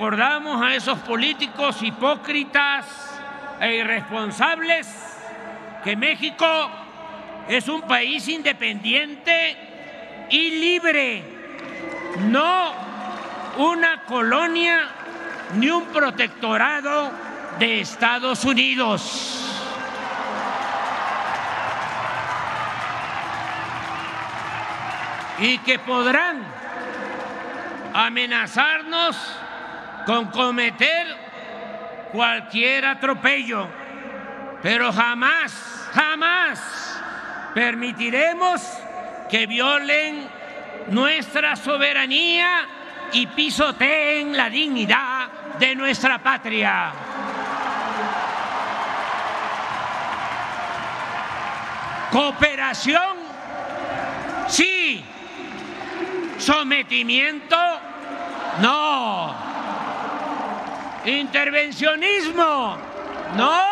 Recordamos a esos políticos hipócritas e irresponsables que México es un país independiente y libre, no una colonia ni un protectorado de Estados Unidos. Y que podrán amenazarnos con cometer cualquier atropello, pero jamás, jamás permitiremos que violen nuestra soberanía y pisoteen la dignidad de nuestra patria. Cooperación, sí. Sometimiento, no. Intervencionismo, no.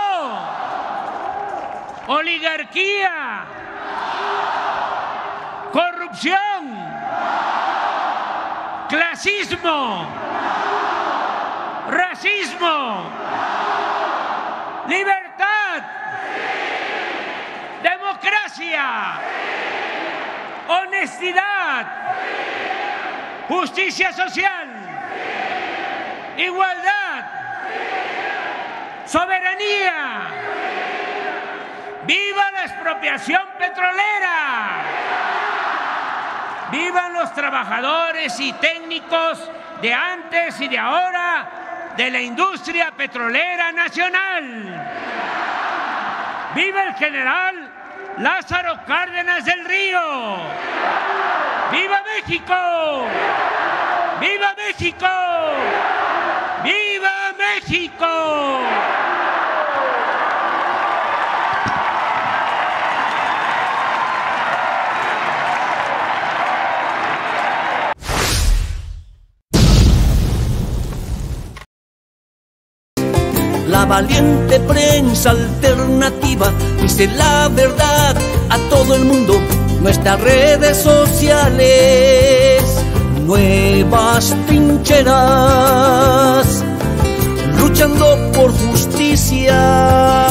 Oligarquía, corrupción, clasismo, racismo, libertad, democracia, honestidad, justicia social, igualdad, soberanía. ¡Viva la expropiación petrolera! ¡Vivan los trabajadores y técnicos de antes y de ahora de la industria petrolera nacional! ¡Viva el general Lázaro Cárdenas del Río! ¡Viva México! ¡Viva México! La valiente prensa alternativa dice la verdad a todo el mundo. Nuestras redes sociales, nuevas trincheras, luchando por justicia.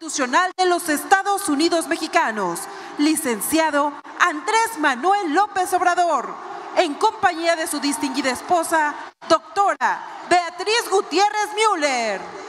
Constitucional de los Estados Unidos Mexicanos, licenciado Andrés Manuel López Obrador, en compañía de su distinguida esposa, doctora Beatriz Gutiérrez Müller.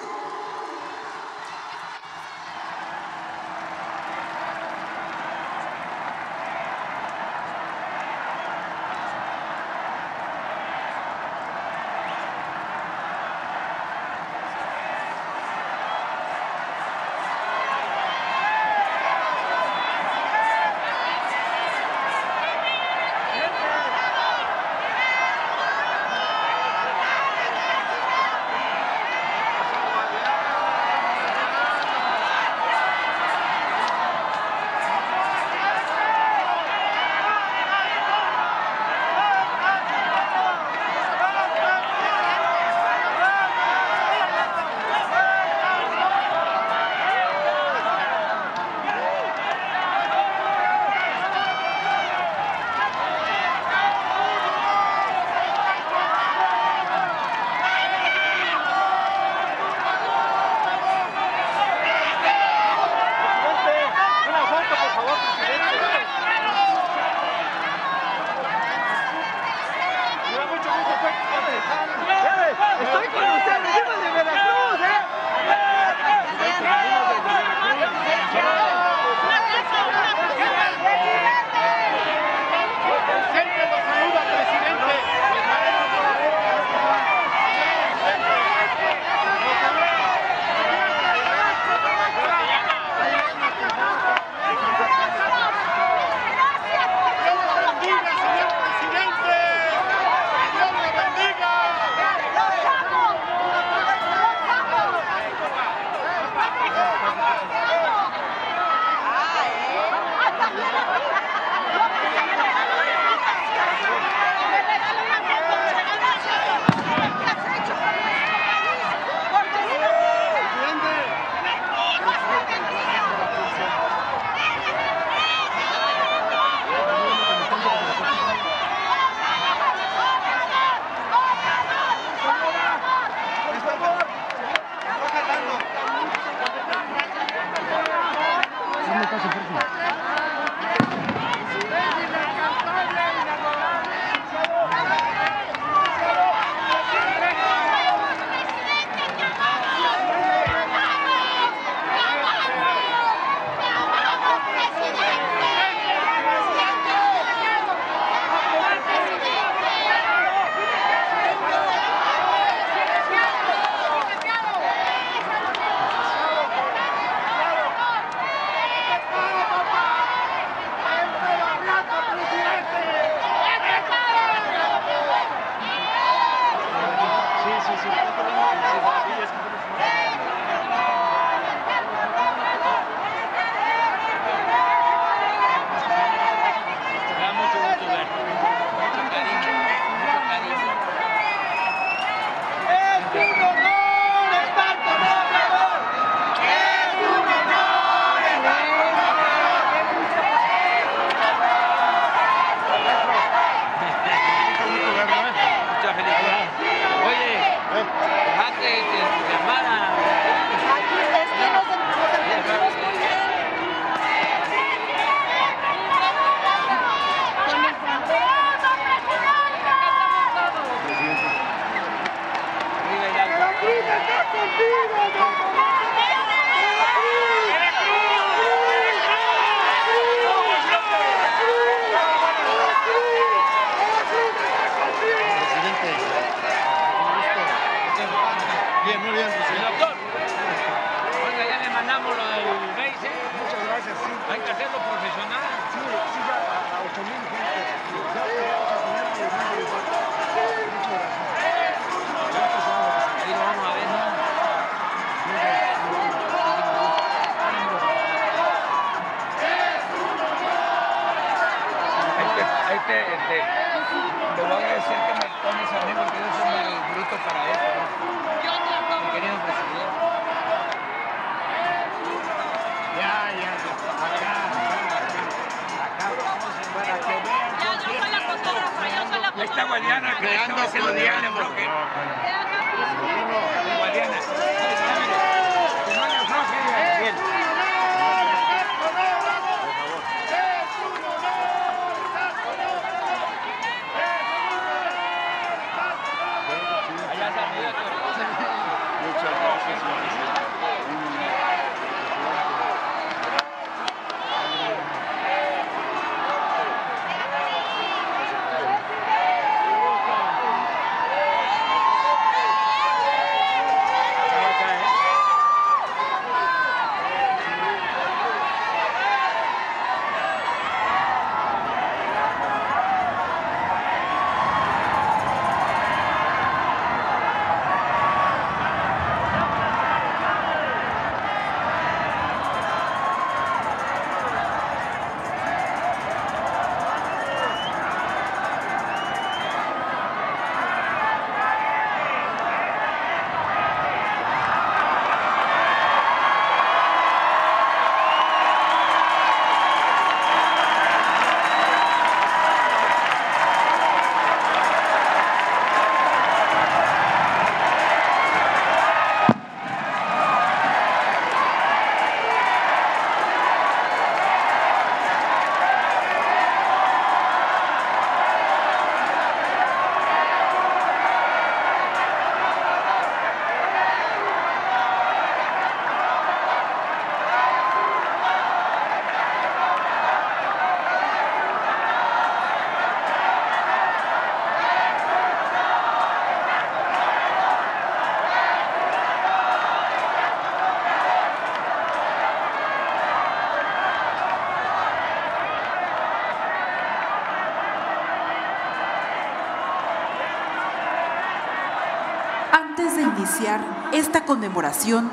Esta conmemoración,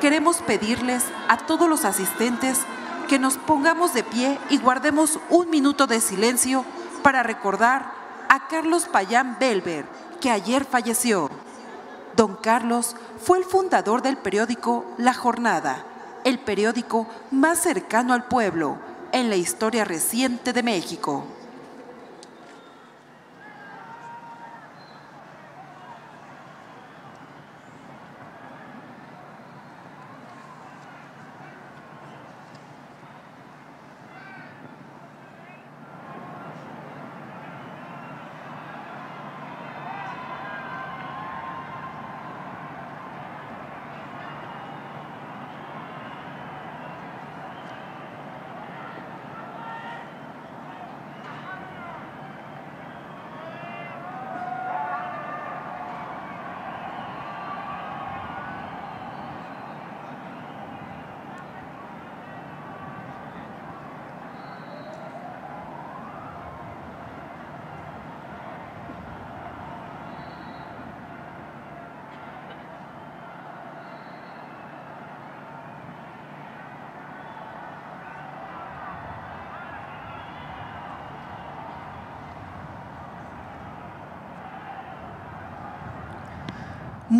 queremos pedirles a todos los asistentes que nos pongamos de pie y guardemos un minuto de silencio para recordar a Carlos Payán Belver, que ayer falleció. Don Carlos fue el fundador del periódico La Jornada, el periódico más cercano al pueblo en la historia reciente de México.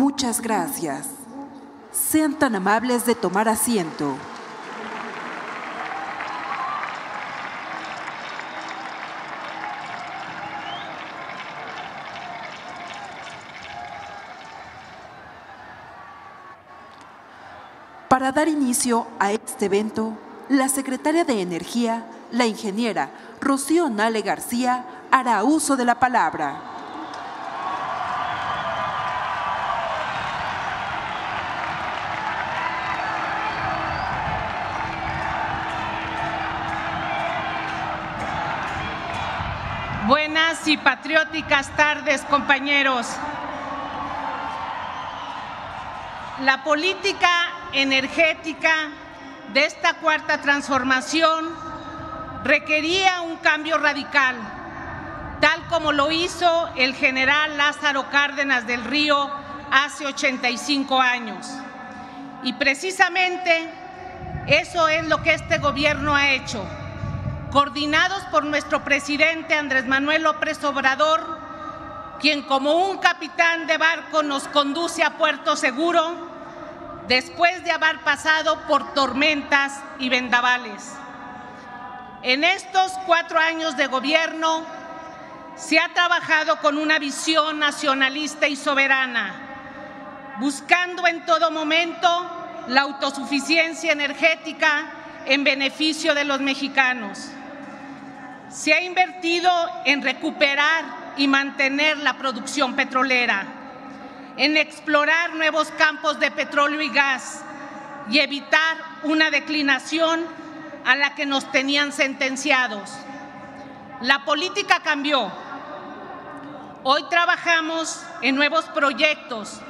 Muchas gracias. Sean tan amables de tomar asiento. Para dar inicio a este evento, la secretaria de Energía, la ingeniera Rocío Nale García, hará uso de la palabra. Y patrióticas tardes, compañeros. La política energética de esta cuarta transformación requería un cambio radical, tal como lo hizo el general Lázaro Cárdenas del Río hace 85 años. Y precisamente eso es lo que este gobierno ha hecho coordinados por nuestro presidente Andrés Manuel López Obrador, quien como un capitán de barco nos conduce a puerto seguro después de haber pasado por tormentas y vendavales. En estos cuatro años de gobierno se ha trabajado con una visión nacionalista y soberana, buscando en todo momento la autosuficiencia energética en beneficio de los mexicanos. Se ha invertido en recuperar y mantener la producción petrolera, en explorar nuevos campos de petróleo y gas y evitar una declinación a la que nos tenían sentenciados. La política cambió. Hoy trabajamos en nuevos proyectos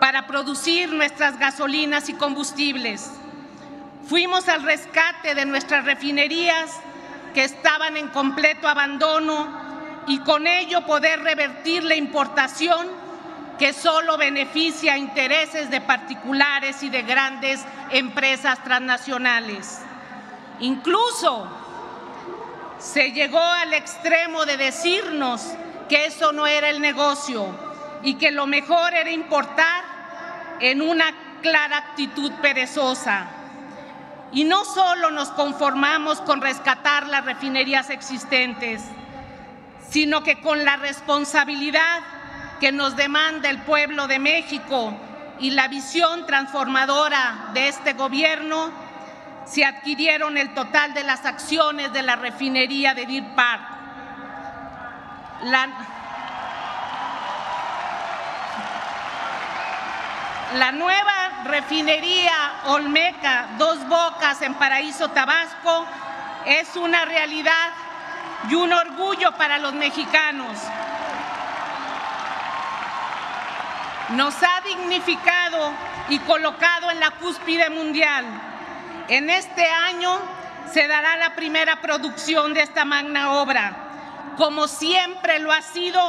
para producir nuestras gasolinas y combustibles. Fuimos al rescate de nuestras refinerías que estaban en completo abandono y con ello poder revertir la importación que solo beneficia intereses de particulares y de grandes empresas transnacionales. Incluso se llegó al extremo de decirnos que eso no era el negocio y que lo mejor era importar en una clara actitud perezosa. Y no solo nos conformamos con rescatar las refinerías existentes, sino que con la responsabilidad que nos demanda el pueblo de México y la visión transformadora de este gobierno, se adquirieron el total de las acciones de la refinería de Deer Park. La nueva refinería Olmeca Dos Bocas en Paraíso, Tabasco, es una realidad y un orgullo para los mexicanos. Nos ha dignificado y colocado en la cúspide mundial. En este año se dará la primera producción de esta magna obra. Como siempre lo ha sido,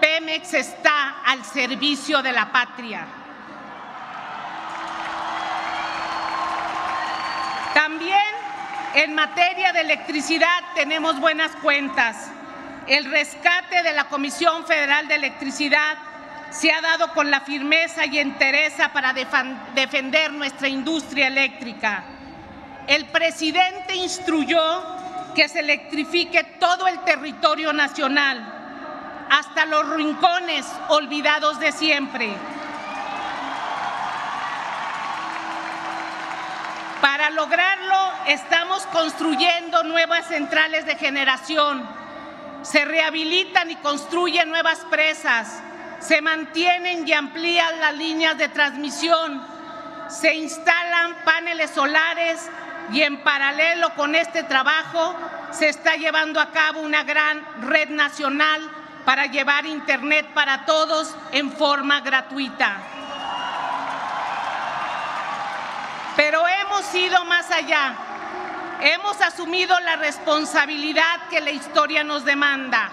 Pemex está al servicio de la patria. También en materia de electricidad tenemos buenas cuentas. El rescate de la Comisión Federal de Electricidad se ha dado con la firmeza y entereza para defender nuestra industria eléctrica. El presidente instruyó que se electrifique todo el territorio nacional, hasta los rincones olvidados de siempre. Lograrlo, estamos construyendo nuevas centrales de generación. Se rehabilitan y construyen nuevas presas. Se mantienen y amplían las líneas de transmisión. Se instalan paneles solares y en paralelo con este trabajo se está llevando a cabo una gran red nacional para llevar Internet para todos en forma gratuita. Pero hemos ido más allá. Hemos asumido la responsabilidad que la historia nos demanda.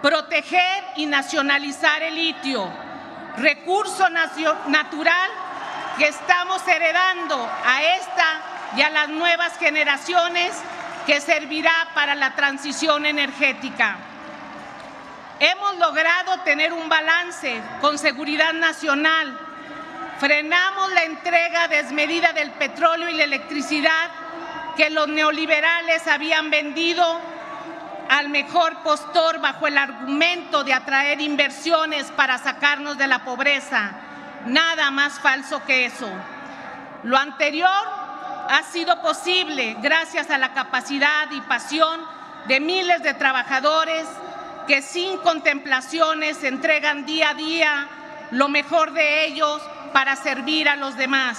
Proteger y nacionalizar el litio, recurso natural que estamos heredando a esta y a las nuevas generaciones que servirá para la transición energética. Hemos logrado tener un balance con seguridad nacional Frenamos la entrega desmedida del petróleo y la electricidad que los neoliberales habían vendido al mejor postor bajo el argumento de atraer inversiones para sacarnos de la pobreza. Nada más falso que eso. Lo anterior ha sido posible gracias a la capacidad y pasión de miles de trabajadores que sin contemplaciones entregan día a día lo mejor de ellos para servir a los demás.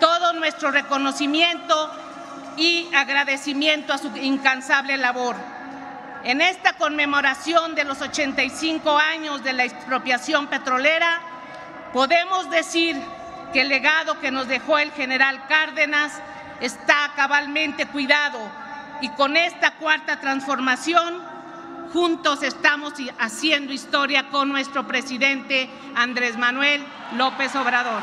Todo nuestro reconocimiento y agradecimiento a su incansable labor. En esta conmemoración de los 85 años de la expropiación petrolera, podemos decir que el legado que nos dejó el general Cárdenas está cabalmente cuidado y con esta cuarta transformación juntos estamos haciendo historia con nuestro presidente Andrés Manuel López Obrador.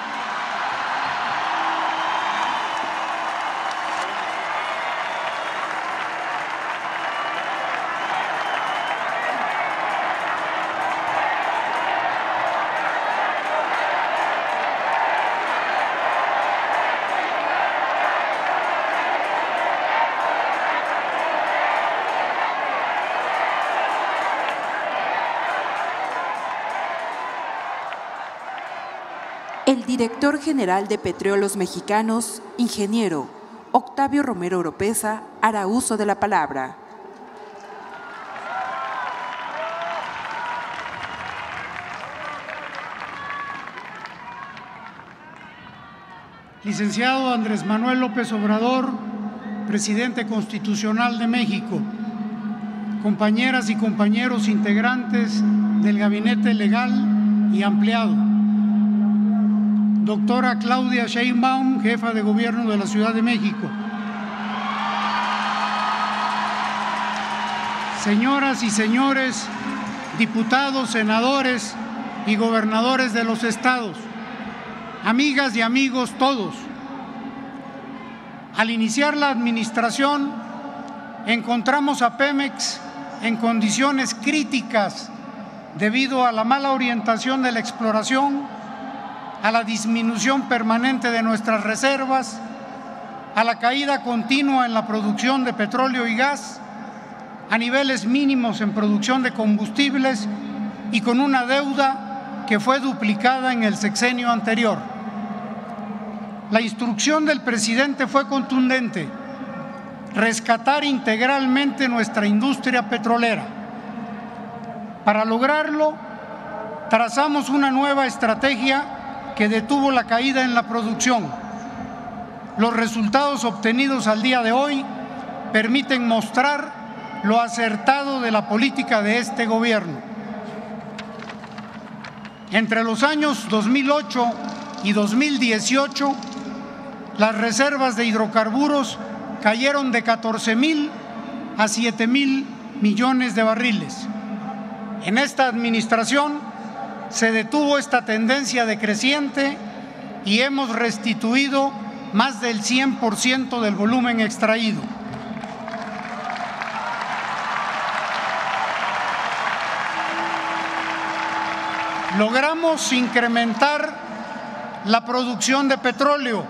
Director general de Petróleos Mexicanos, ingeniero Octavio Romero Oropesa, hará uso de la palabra. Licenciado Andrés Manuel López Obrador, presidente constitucional de México, compañeras y compañeros integrantes del gabinete legal y ampliado doctora Claudia Sheinbaum, jefa de gobierno de la Ciudad de México. Señoras y señores, diputados, senadores y gobernadores de los estados, amigas y amigos todos, al iniciar la administración encontramos a Pemex en condiciones críticas debido a la mala orientación de la exploración a la disminución permanente de nuestras reservas, a la caída continua en la producción de petróleo y gas, a niveles mínimos en producción de combustibles y con una deuda que fue duplicada en el sexenio anterior. La instrucción del presidente fue contundente, rescatar integralmente nuestra industria petrolera. Para lograrlo, trazamos una nueva estrategia que detuvo la caída en la producción. Los resultados obtenidos al día de hoy permiten mostrar lo acertado de la política de este gobierno. Entre los años 2008 y 2018, las reservas de hidrocarburos cayeron de 14 mil a 7 mil millones de barriles. En esta administración se detuvo esta tendencia decreciente y hemos restituido más del 100% del volumen extraído. Logramos incrementar la producción de petróleo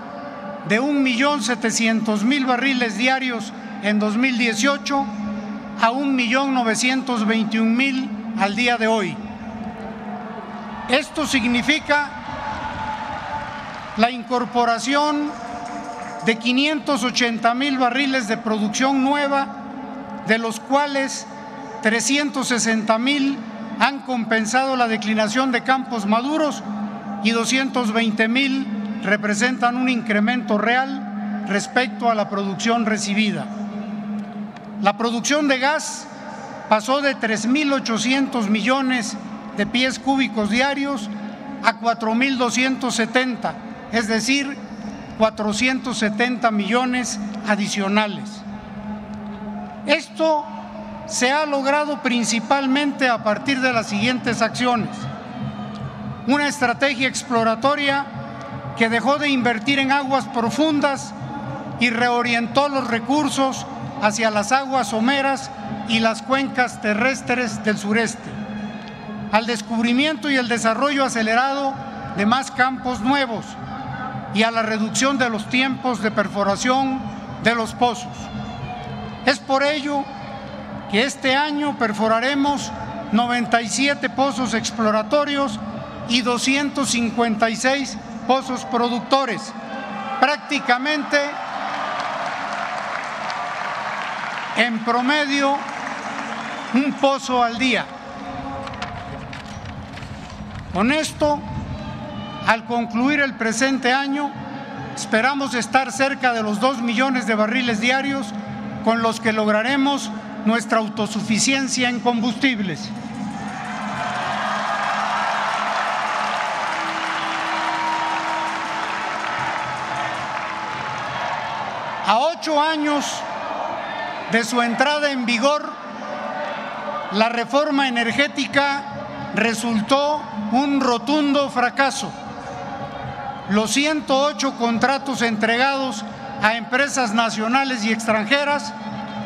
de 1.700.000 barriles diarios en 2018 a 1.921.000 al día de hoy. Esto significa la incorporación de 580 mil barriles de producción nueva, de los cuales 360 mil han compensado la declinación de campos maduros y 220 mil representan un incremento real respecto a la producción recibida. La producción de gas pasó de 3.800 millones pies cúbicos diarios a 4.270, es decir, 470 millones adicionales. Esto se ha logrado principalmente a partir de las siguientes acciones. Una estrategia exploratoria que dejó de invertir en aguas profundas y reorientó los recursos hacia las aguas someras y las cuencas terrestres del sureste al descubrimiento y el desarrollo acelerado de más campos nuevos y a la reducción de los tiempos de perforación de los pozos. Es por ello que este año perforaremos 97 pozos exploratorios y 256 pozos productores, prácticamente en promedio un pozo al día. Con esto, al concluir el presente año, esperamos estar cerca de los dos millones de barriles diarios con los que lograremos nuestra autosuficiencia en combustibles. A ocho años de su entrada en vigor, la reforma energética resultó un rotundo fracaso. Los 108 contratos entregados a empresas nacionales y extranjeras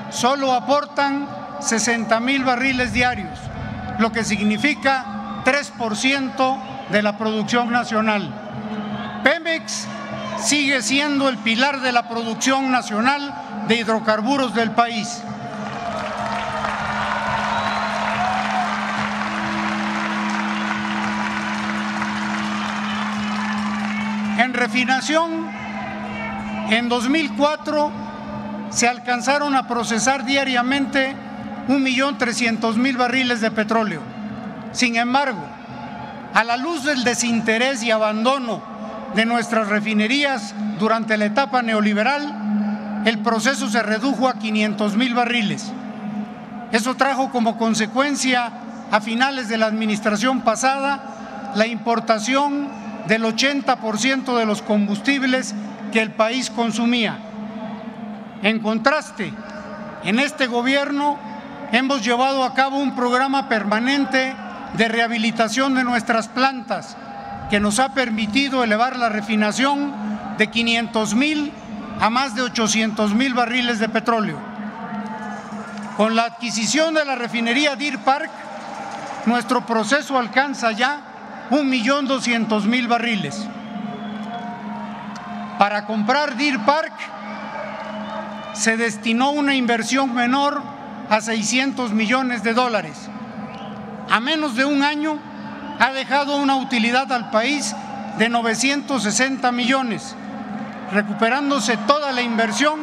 solo aportan 60 mil barriles diarios, lo que significa 3% de la producción nacional. Pemex sigue siendo el pilar de la producción nacional de hidrocarburos del país. En refinación, en 2004 se alcanzaron a procesar diariamente 1.300.000 barriles de petróleo. Sin embargo, a la luz del desinterés y abandono de nuestras refinerías durante la etapa neoliberal, el proceso se redujo a 500.000 barriles. Eso trajo como consecuencia a finales de la administración pasada la importación del 80% de los combustibles que el país consumía. En contraste, en este gobierno hemos llevado a cabo un programa permanente de rehabilitación de nuestras plantas que nos ha permitido elevar la refinación de 500 mil a más de 800 mil barriles de petróleo. Con la adquisición de la refinería Deer Park, nuestro proceso alcanza ya un millón doscientos mil barriles. Para comprar Deer Park se destinó una inversión menor a 600 millones de dólares. A menos de un año ha dejado una utilidad al país de 960 millones, recuperándose toda la inversión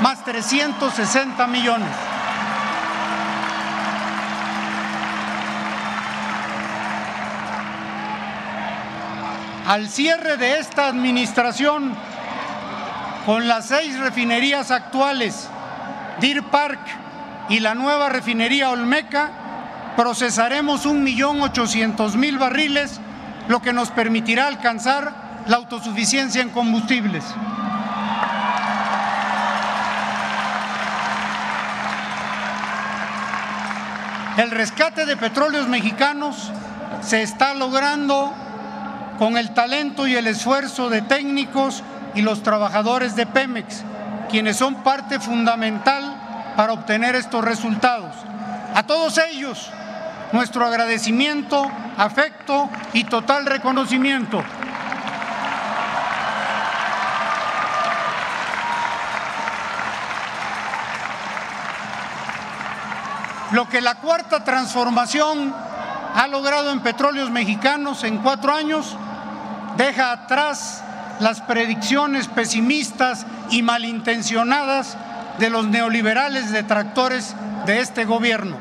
más 360 millones. Al cierre de esta administración, con las seis refinerías actuales, Deer Park y la nueva refinería Olmeca, procesaremos un millón ochocientos mil barriles, lo que nos permitirá alcanzar la autosuficiencia en combustibles. El rescate de petróleos mexicanos se está logrando con el talento y el esfuerzo de técnicos y los trabajadores de Pemex, quienes son parte fundamental para obtener estos resultados. A todos ellos, nuestro agradecimiento, afecto y total reconocimiento. Lo que la cuarta transformación ha logrado en petróleos mexicanos en cuatro años deja atrás las predicciones pesimistas y malintencionadas de los neoliberales detractores de este gobierno.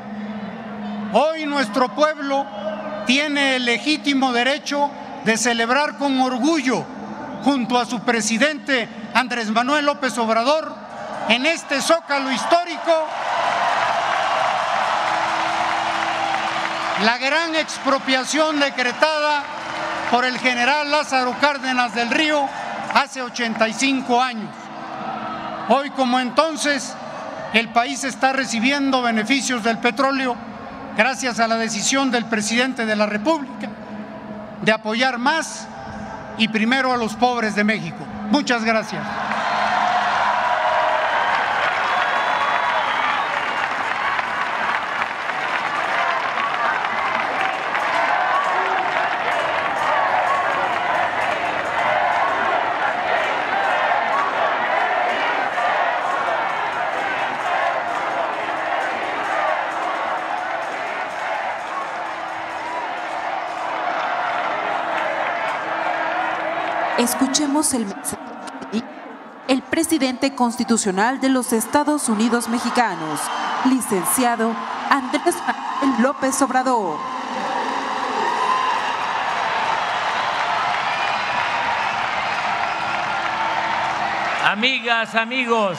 Hoy nuestro pueblo tiene el legítimo derecho de celebrar con orgullo junto a su presidente Andrés Manuel López Obrador en este zócalo histórico la gran expropiación decretada por el general Lázaro Cárdenas del Río hace 85 años. Hoy como entonces, el país está recibiendo beneficios del petróleo gracias a la decisión del presidente de la República de apoyar más y primero a los pobres de México. Muchas gracias. Escuchemos el mensaje el presidente constitucional de los Estados Unidos mexicanos, licenciado Andrés Manuel López Obrador. Amigas, amigos,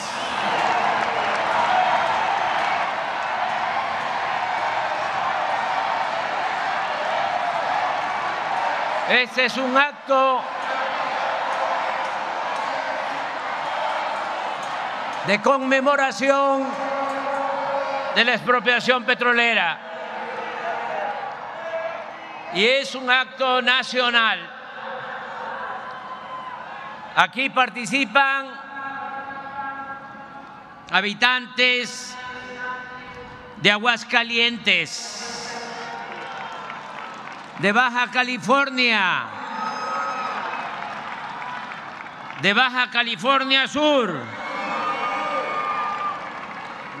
ese es un acto de conmemoración de la expropiación petrolera y es un acto nacional. Aquí participan habitantes de Aguascalientes, de Baja California, de Baja California Sur,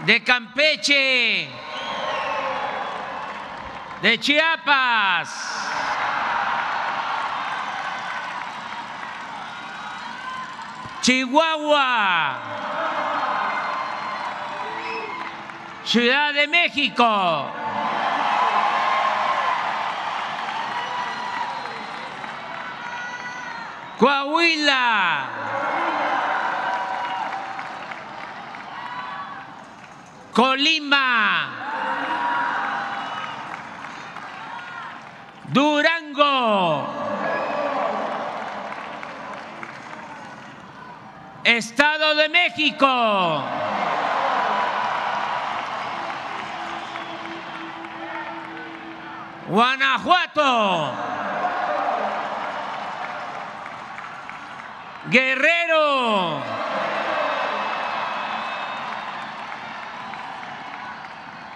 de Campeche, de Chiapas. Chihuahua, Ciudad de México, Coahuila, Colima, Durango, Estado de México. Guanajuato, Guerrero,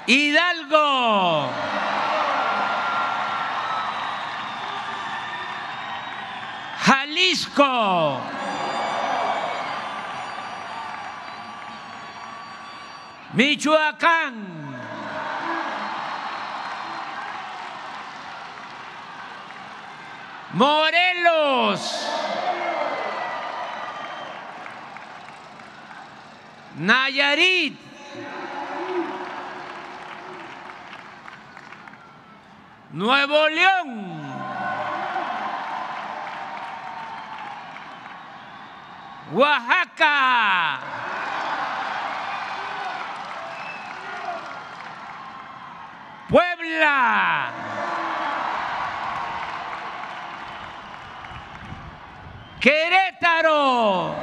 Hidalgo, Jalisco, Michoacán, Morelos, Nayarit, Nuevo León, Oaxaca, Puebla, Querétaro,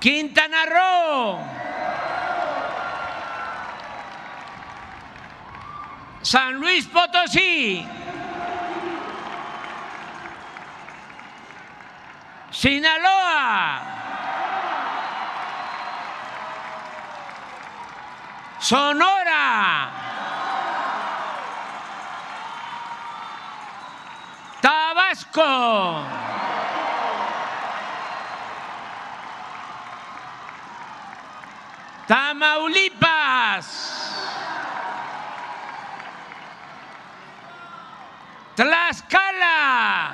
Quintana Roo, San Luis Potosí, Sinaloa, Sonora, Tabasco, Tamaulipas, Tlaxcala,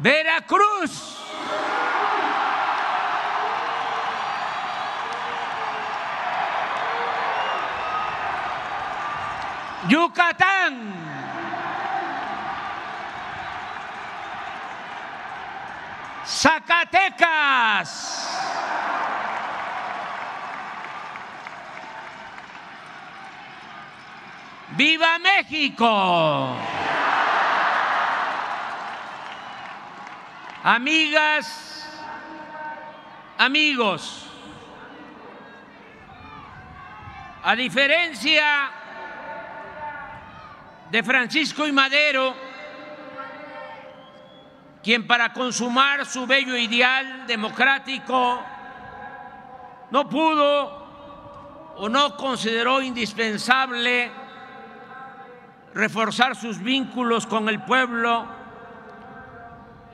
Veracruz. Yucatán. Zacatecas. ¡Viva México! Amigas, amigos, a diferencia de Francisco y Madero, quien para consumar su bello ideal democrático no pudo o no consideró indispensable reforzar sus vínculos con el pueblo,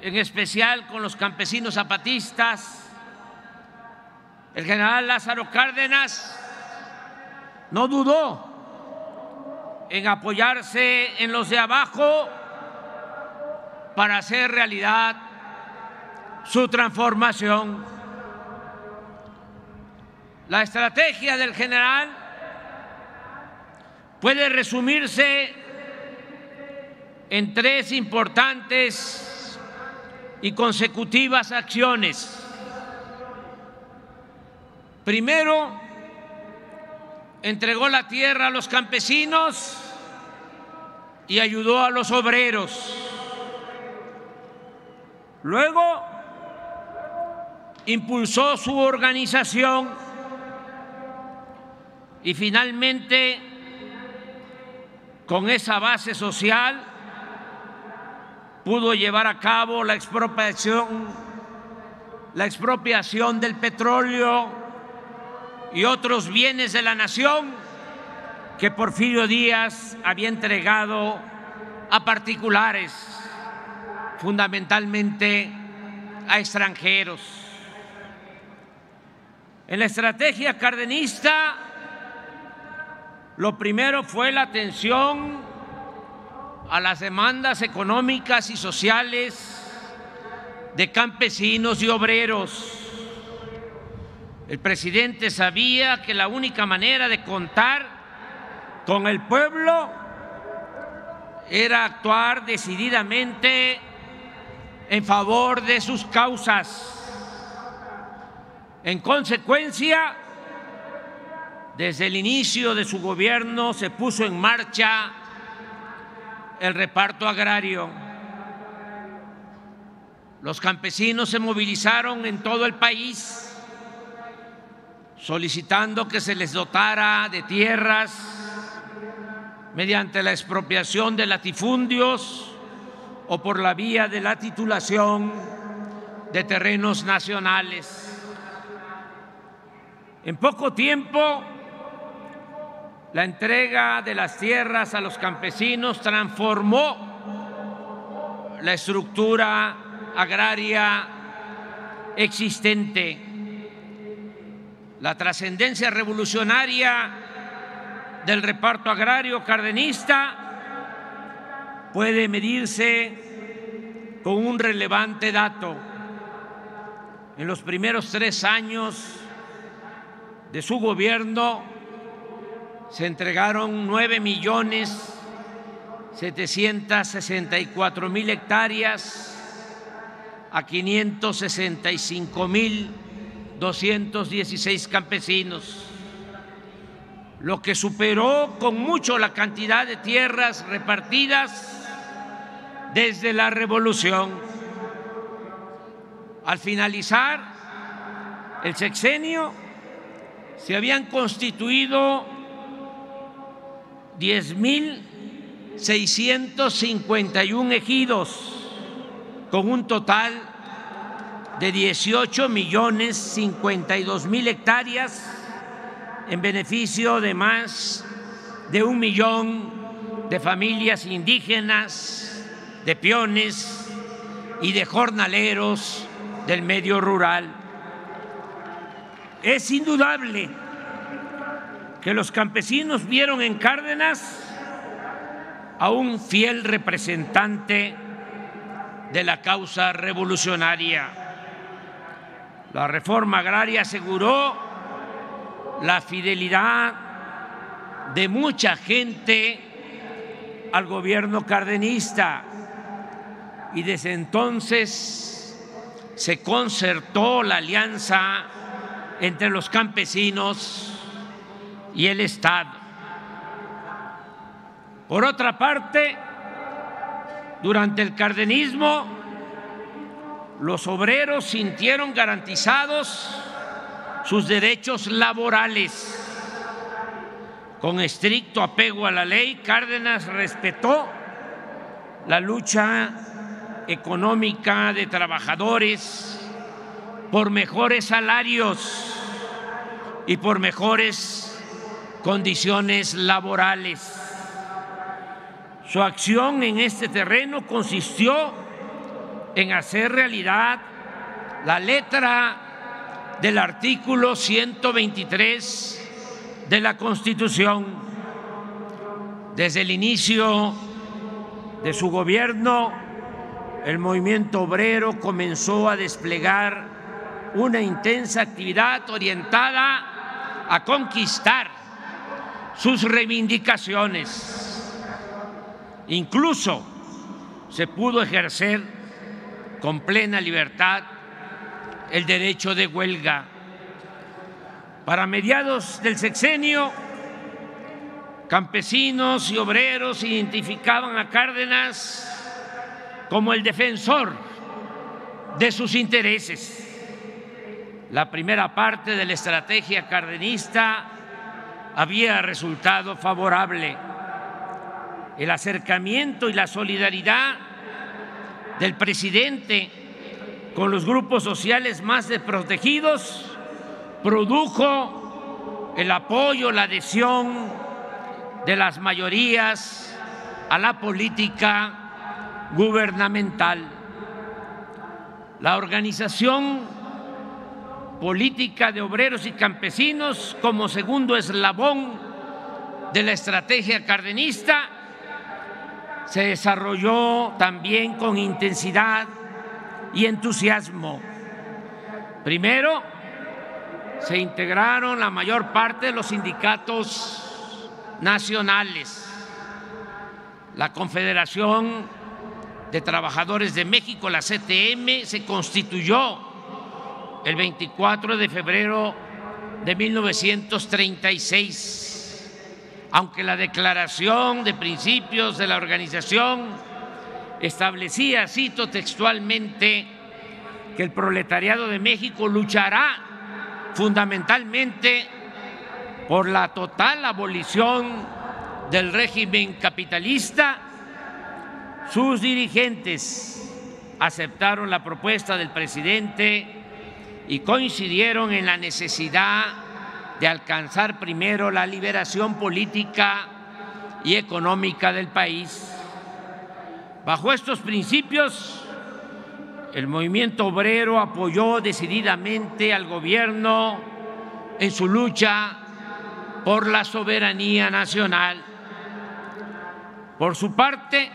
en especial con los campesinos zapatistas, el general Lázaro Cárdenas no dudó en apoyarse en los de abajo para hacer realidad su transformación. La estrategia del general puede resumirse en tres importantes y consecutivas acciones. Primero, entregó la tierra a los campesinos y ayudó a los obreros. Luego impulsó su organización y finalmente con esa base social pudo llevar a cabo la expropiación la expropiación del petróleo y otros bienes de la nación que Porfirio Díaz había entregado a particulares, fundamentalmente a extranjeros. En la estrategia cardenista, lo primero fue la atención a las demandas económicas y sociales de campesinos y obreros. El presidente sabía que la única manera de contar con el pueblo era actuar decididamente en favor de sus causas. En consecuencia, desde el inicio de su gobierno se puso en marcha el reparto agrario los campesinos se movilizaron en todo el país solicitando que se les dotara de tierras mediante la expropiación de latifundios o por la vía de la titulación de terrenos nacionales. En poco tiempo, la entrega de las tierras a los campesinos transformó la estructura agraria existente. La trascendencia revolucionaria del reparto agrario cardenista puede medirse con un relevante dato. En los primeros tres años de su gobierno se entregaron nueve millones 764 mil hectáreas a 565.216 campesinos, lo que superó con mucho la cantidad de tierras repartidas desde la revolución. Al finalizar el sexenio, se habían constituido 10.651 ejidos con un total de 18 millones 52 mil hectáreas en beneficio de más de un millón de familias indígenas, de peones y de jornaleros del medio rural. Es indudable que los campesinos vieron en Cárdenas a un fiel representante de la causa revolucionaria. La reforma agraria aseguró la fidelidad de mucha gente al gobierno cardenista y desde entonces se concertó la alianza entre los campesinos y el Estado. Por otra parte, durante el cardenismo, los obreros sintieron garantizados sus derechos laborales. Con estricto apego a la ley, Cárdenas respetó la lucha económica de trabajadores por mejores salarios y por mejores condiciones laborales. Su acción en este terreno consistió en hacer realidad la letra del artículo 123 de la Constitución. Desde el inicio de su gobierno, el movimiento obrero comenzó a desplegar una intensa actividad orientada a conquistar sus reivindicaciones Incluso se pudo ejercer con plena libertad el derecho de huelga. Para mediados del sexenio, Campesinos y obreros identificaban a Cárdenas como el defensor de sus intereses. La primera parte de la estrategia cardenista había resultado favorable. El acercamiento y la solidaridad del presidente con los grupos sociales más desprotegidos produjo el apoyo, la adhesión de las mayorías a la política gubernamental. La organización política de obreros y campesinos como segundo eslabón de la estrategia cardenista se desarrolló también con intensidad y entusiasmo. Primero, se integraron la mayor parte de los sindicatos nacionales. La Confederación de Trabajadores de México, la CTM, se constituyó el 24 de febrero de 1936 aunque la declaración de principios de la organización establecía, cito textualmente, que el proletariado de México luchará fundamentalmente por la total abolición del régimen capitalista, sus dirigentes aceptaron la propuesta del presidente y coincidieron en la necesidad de alcanzar primero la liberación política y económica del país. Bajo estos principios, el movimiento obrero apoyó decididamente al gobierno en su lucha por la soberanía nacional. Por su parte,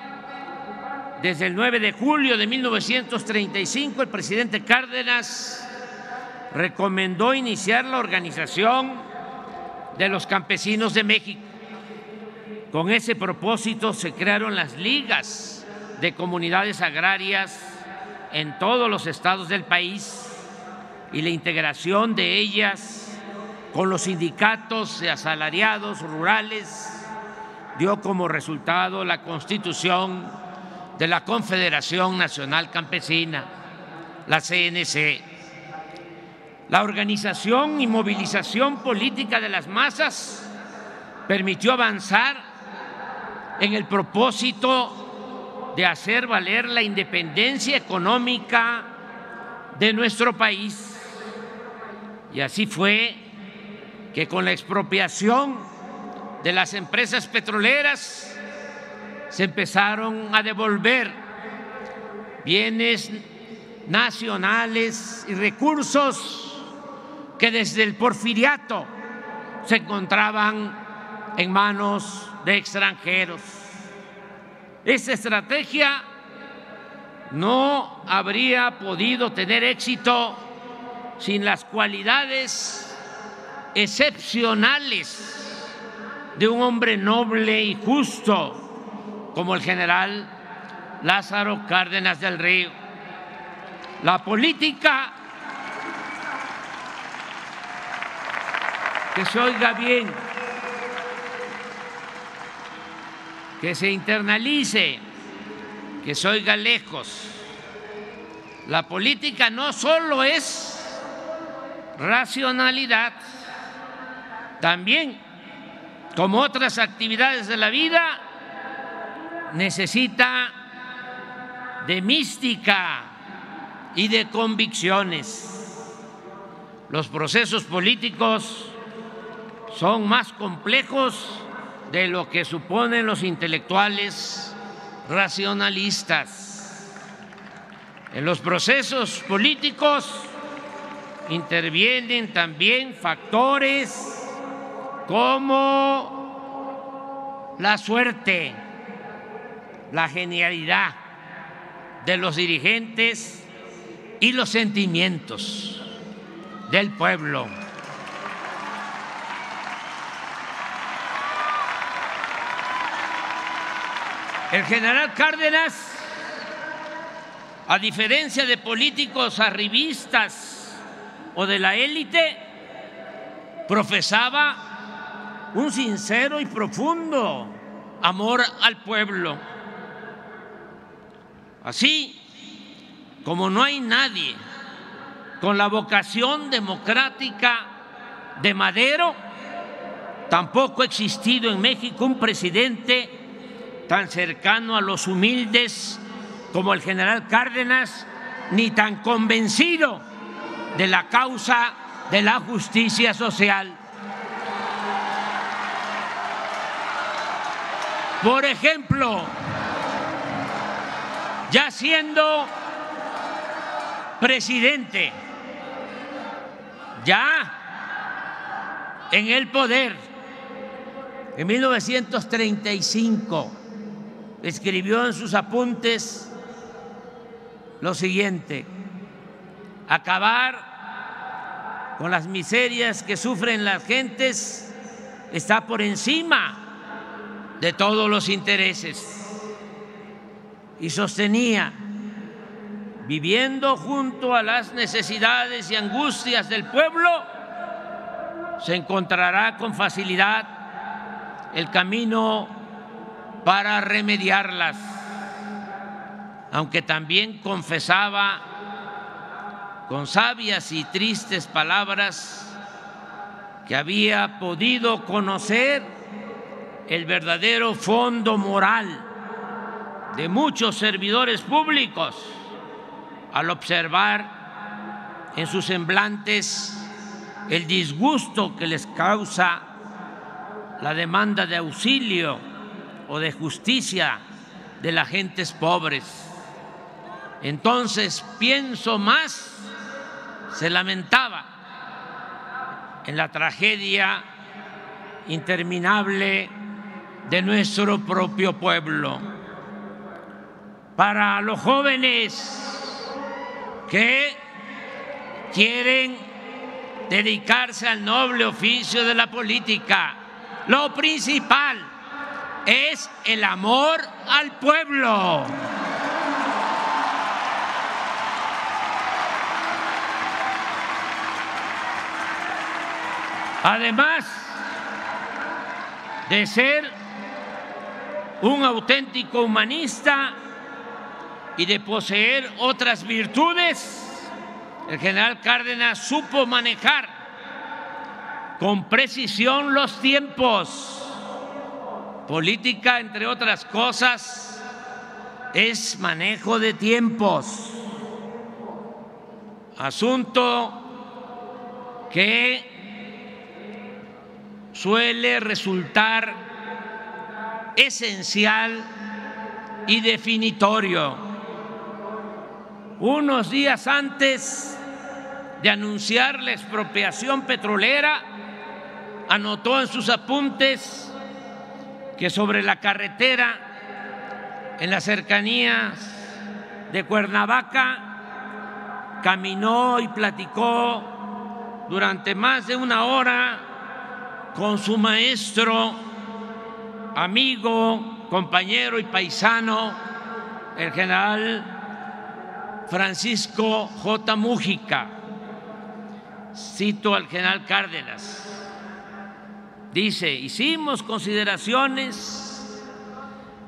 desde el 9 de julio de 1935, el presidente Cárdenas recomendó iniciar la organización de los campesinos de México. Con ese propósito se crearon las ligas de comunidades agrarias en todos los estados del país y la integración de ellas con los sindicatos de asalariados rurales dio como resultado la constitución de la Confederación Nacional Campesina, la CNC. La organización y movilización política de las masas permitió avanzar en el propósito de hacer valer la independencia económica de nuestro país. Y así fue que con la expropiación de las empresas petroleras se empezaron a devolver bienes nacionales y recursos que desde el porfiriato se encontraban en manos de extranjeros. Esa estrategia no habría podido tener éxito sin las cualidades excepcionales de un hombre noble y justo como el general Lázaro Cárdenas del Río. La política que se oiga bien, que se internalice, que se oiga lejos. La política no solo es racionalidad, también, como otras actividades de la vida, necesita de mística y de convicciones. Los procesos políticos son más complejos de lo que suponen los intelectuales racionalistas. En los procesos políticos intervienen también factores como la suerte, la genialidad de los dirigentes y los sentimientos del pueblo. El general Cárdenas, a diferencia de políticos arribistas o de la élite, profesaba un sincero y profundo amor al pueblo. Así como no hay nadie con la vocación democrática de Madero, tampoco ha existido en México un presidente tan cercano a los humildes como el general Cárdenas, ni tan convencido de la causa de la justicia social. Por ejemplo, ya siendo presidente, ya en el poder, en 1935 escribió en sus apuntes lo siguiente, acabar con las miserias que sufren las gentes está por encima de todos los intereses. Y sostenía, viviendo junto a las necesidades y angustias del pueblo, se encontrará con facilidad el camino para remediarlas, aunque también confesaba con sabias y tristes palabras que había podido conocer el verdadero fondo moral de muchos servidores públicos al observar en sus semblantes el disgusto que les causa la demanda de auxilio o de justicia de las gentes pobres. Entonces pienso más, se lamentaba en la tragedia interminable de nuestro propio pueblo. Para los jóvenes que quieren dedicarse al noble oficio de la política, lo principal es el amor al pueblo. Además de ser un auténtico humanista y de poseer otras virtudes, el general Cárdenas supo manejar con precisión los tiempos. Política, entre otras cosas, es manejo de tiempos. Asunto que suele resultar esencial y definitorio. Unos días antes de anunciar la expropiación petrolera, anotó en sus apuntes que sobre la carretera en las cercanías de Cuernavaca caminó y platicó durante más de una hora con su maestro amigo, compañero y paisano, el general Francisco J. Mújica. Cito al general Cárdenas. Dice, hicimos consideraciones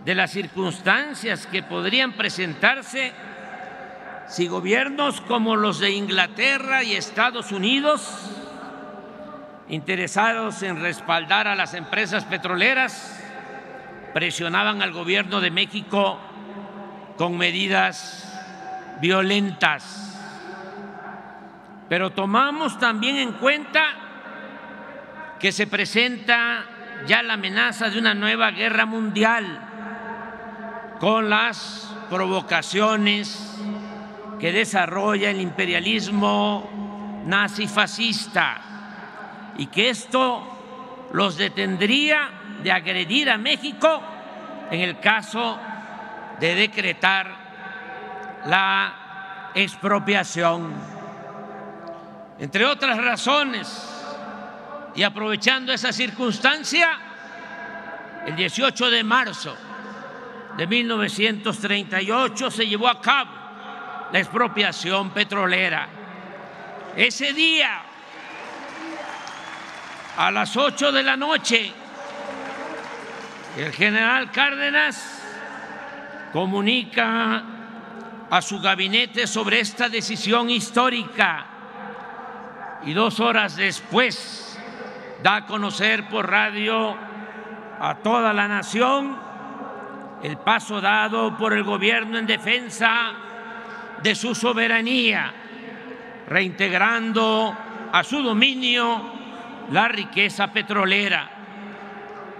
de las circunstancias que podrían presentarse si gobiernos como los de Inglaterra y Estados Unidos, interesados en respaldar a las empresas petroleras, presionaban al gobierno de México con medidas violentas. Pero tomamos también en cuenta que se presenta ya la amenaza de una nueva guerra mundial con las provocaciones que desarrolla el imperialismo nazi-fascista y que esto los detendría de agredir a México en el caso de decretar la expropiación. Entre otras razones, y aprovechando esa circunstancia, el 18 de marzo de 1938 se llevó a cabo la expropiación petrolera. Ese día a las 8 de la noche, el general Cárdenas comunica a su gabinete sobre esta decisión histórica y dos horas después da a conocer por radio a toda la nación. El paso dado por el gobierno en defensa de su soberanía, reintegrando a su dominio la riqueza petrolera,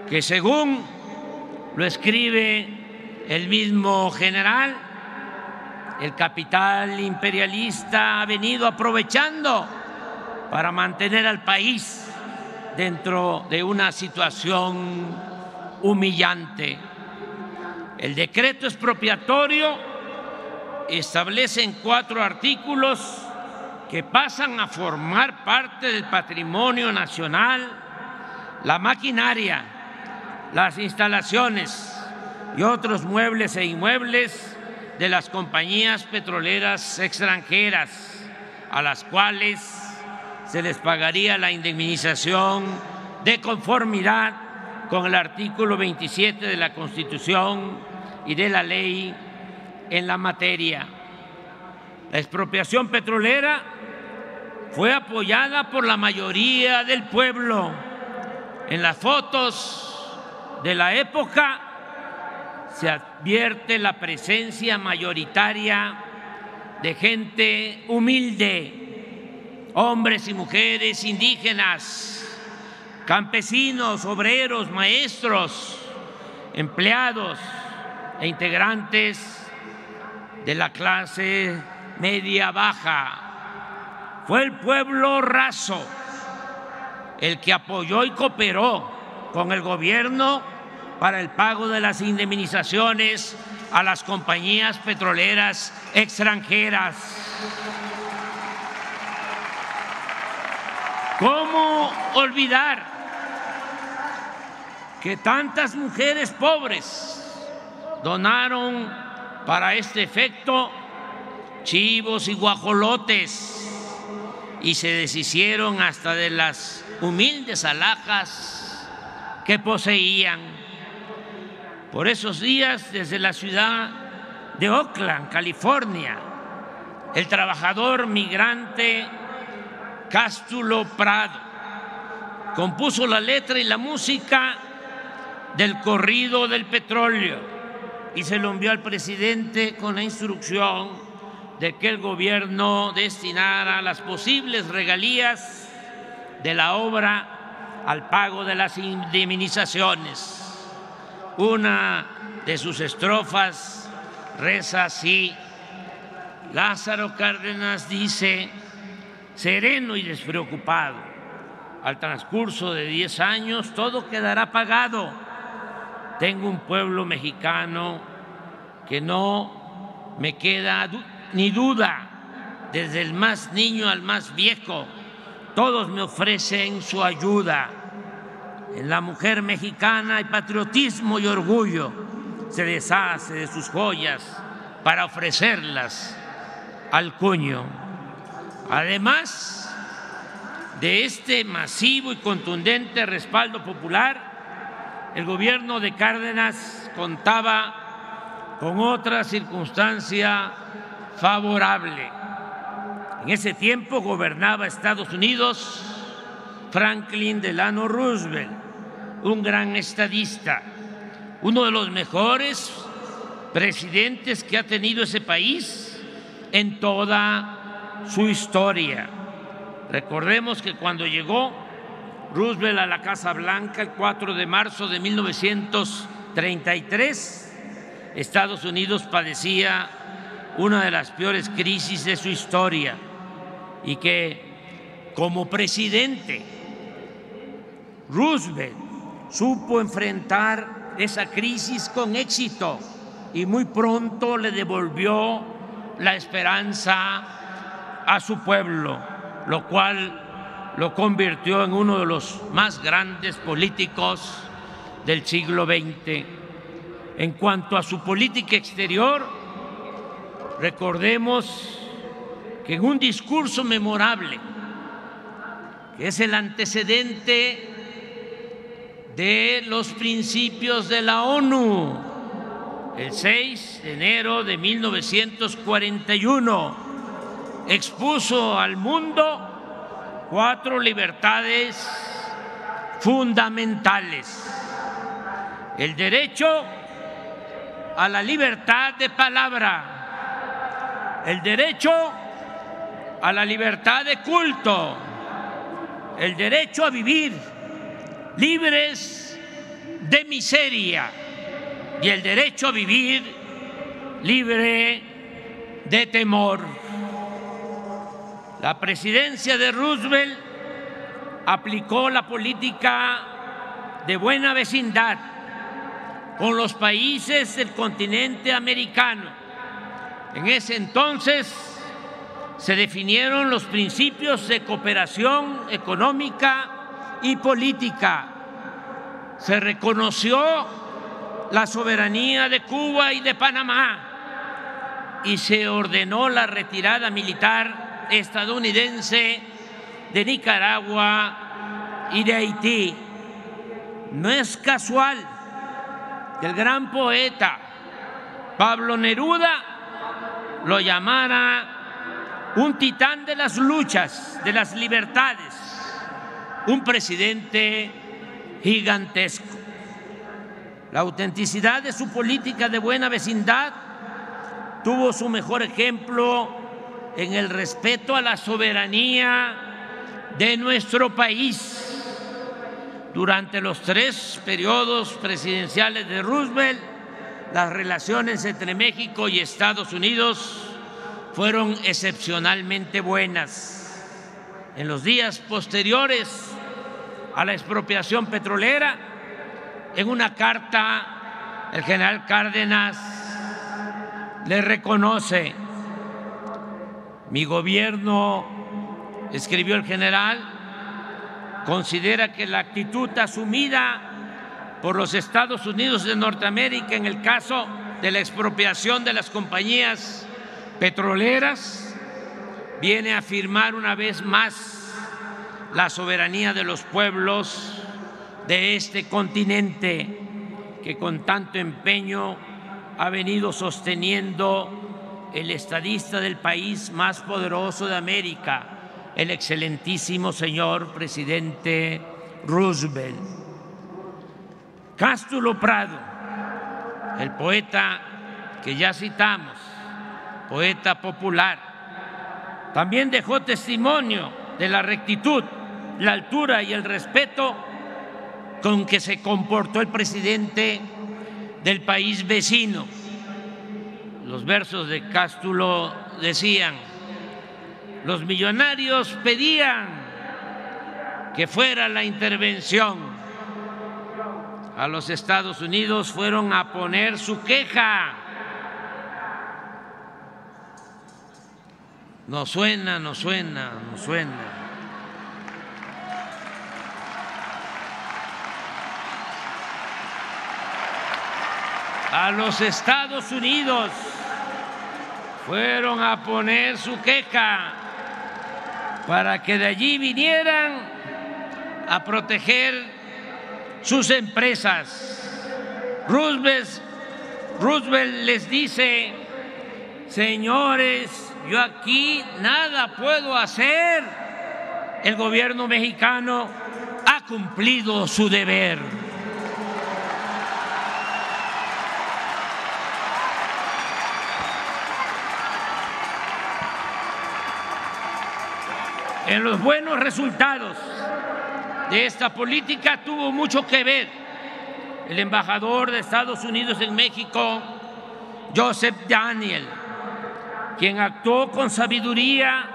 que según lo escribe el mismo general, el capital imperialista ha venido aprovechando para mantener al país dentro de una situación humillante. El decreto expropiatorio establece en cuatro artículos que pasan a formar parte del patrimonio nacional la maquinaria, las instalaciones y otros muebles e inmuebles de las compañías petroleras extranjeras, a las cuales se les pagaría la indemnización de conformidad con el artículo 27 de la Constitución y de la ley en la materia. La expropiación petrolera fue apoyada por la mayoría del pueblo. En las fotos de la época se advierte la presencia mayoritaria de gente humilde, hombres y mujeres indígenas, campesinos, obreros, maestros, empleados e integrantes de la clase media baja. Fue el pueblo raso el que apoyó y cooperó con el gobierno para el pago de las indemnizaciones a las compañías petroleras extranjeras. ¿Cómo olvidar que tantas mujeres pobres donaron para este efecto chivos y guajolotes y se deshicieron hasta de las humildes alhajas que poseían? por esos días desde la ciudad de Oakland, California, el trabajador migrante Cástulo Prado compuso la letra y la música del corrido del petróleo y se lo envió al presidente con la instrucción de que el gobierno destinara las posibles regalías de la obra al pago de las indemnizaciones. Una de sus estrofas reza así. Lázaro Cárdenas dice, sereno y despreocupado, al transcurso de diez años todo quedará pagado. Tengo un pueblo mexicano que no me queda ni duda, desde el más niño al más viejo, todos me ofrecen su ayuda en la mujer mexicana hay patriotismo y orgullo. Se deshace de sus joyas para ofrecerlas al cuño. Además de este masivo y contundente respaldo popular, el gobierno de Cárdenas contaba con otra circunstancia favorable. En ese tiempo gobernaba Estados Unidos Franklin Delano Roosevelt un gran estadista, uno de los mejores presidentes que ha tenido ese país en toda su historia. Recordemos que cuando llegó Roosevelt a la Casa Blanca el 4 de marzo de 1933, Estados Unidos padecía una de las peores crisis de su historia y que como presidente Roosevelt supo enfrentar esa crisis con éxito y muy pronto le devolvió la esperanza a su pueblo, lo cual lo convirtió en uno de los más grandes políticos del siglo XX. En cuanto a su política exterior, recordemos que en un discurso memorable que es el antecedente de los principios de la ONU, el 6 de enero de 1941, expuso al mundo cuatro libertades fundamentales. El derecho a la libertad de palabra, el derecho a la libertad de culto, el derecho a vivir libres de miseria y el derecho a vivir libre de temor. La presidencia de Roosevelt aplicó la política de buena vecindad con los países del continente americano. En ese entonces se definieron los principios de cooperación económica y política. Se reconoció la soberanía de Cuba y de Panamá y se ordenó la retirada militar estadounidense de Nicaragua y de Haití. No es casual que el gran poeta Pablo Neruda lo llamara un titán de las luchas, de las libertades, un presidente gigantesco. La autenticidad de su política de buena vecindad tuvo su mejor ejemplo en el respeto a la soberanía de nuestro país. Durante los tres periodos presidenciales de Roosevelt, las relaciones entre México y Estados Unidos fueron excepcionalmente buenas. En los días posteriores a la expropiación petrolera, en una carta, el general Cárdenas le reconoce mi gobierno, escribió el general, considera que la actitud asumida por los Estados Unidos de Norteamérica en el caso de la expropiación de las compañías petroleras viene a afirmar una vez más la soberanía de los pueblos de este continente que con tanto empeño ha venido sosteniendo el estadista del país más poderoso de América, el excelentísimo señor presidente Roosevelt. Cástulo Prado, el poeta que ya citamos, poeta popular, también dejó testimonio de la rectitud, la altura y el respeto con que se comportó el presidente del país vecino los versos de Cástulo decían, los millonarios pedían que fuera la intervención. A los Estados Unidos fueron a poner su queja. No suena, no suena, no suena. A los Estados Unidos fueron a poner su queja para que de allí vinieran a proteger sus empresas. Roosevelt, Roosevelt les dice, señores, yo aquí nada puedo hacer. El gobierno mexicano ha cumplido su deber. En los buenos resultados de esta política tuvo mucho que ver el embajador de Estados Unidos en México, Joseph Daniel, quien actuó con sabiduría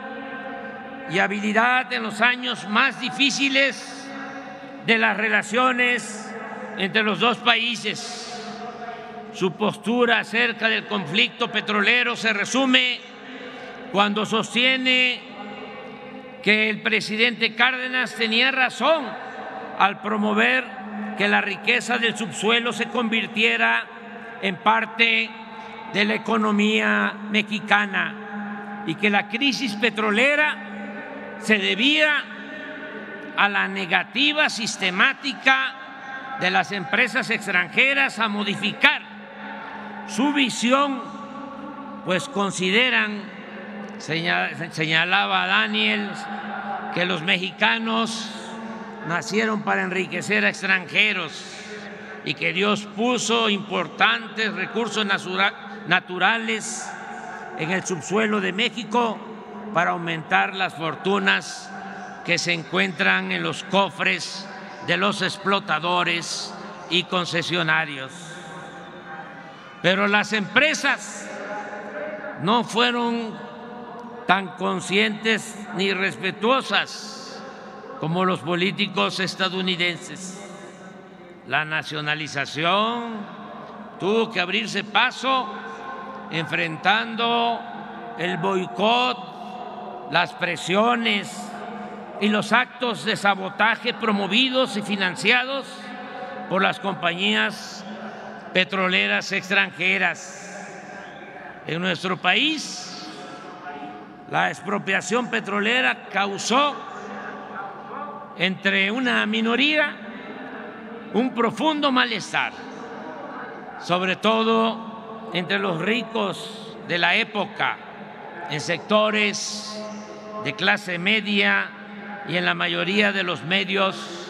y habilidad en los años más difíciles de las relaciones entre los dos países. Su postura acerca del conflicto petrolero se resume cuando sostiene que el presidente Cárdenas tenía razón al promover que la riqueza del subsuelo se convirtiera en parte de la economía mexicana y que la crisis petrolera se debía a la negativa sistemática de las empresas extranjeras a modificar su visión, pues consideran, señalaba Daniel, que los mexicanos nacieron para enriquecer a extranjeros y que Dios puso importantes recursos naturales en el subsuelo de México para aumentar las fortunas que se encuentran en los cofres de los explotadores y concesionarios. Pero las empresas no fueron tan conscientes ni respetuosas como los políticos estadounidenses. La nacionalización tuvo que abrirse paso enfrentando el boicot, las presiones y los actos de sabotaje promovidos y financiados por las compañías petroleras extranjeras. En nuestro país, la expropiación petrolera causó entre una minoría un profundo malestar, sobre todo entre los ricos de la época, en sectores de clase media y en la mayoría de los medios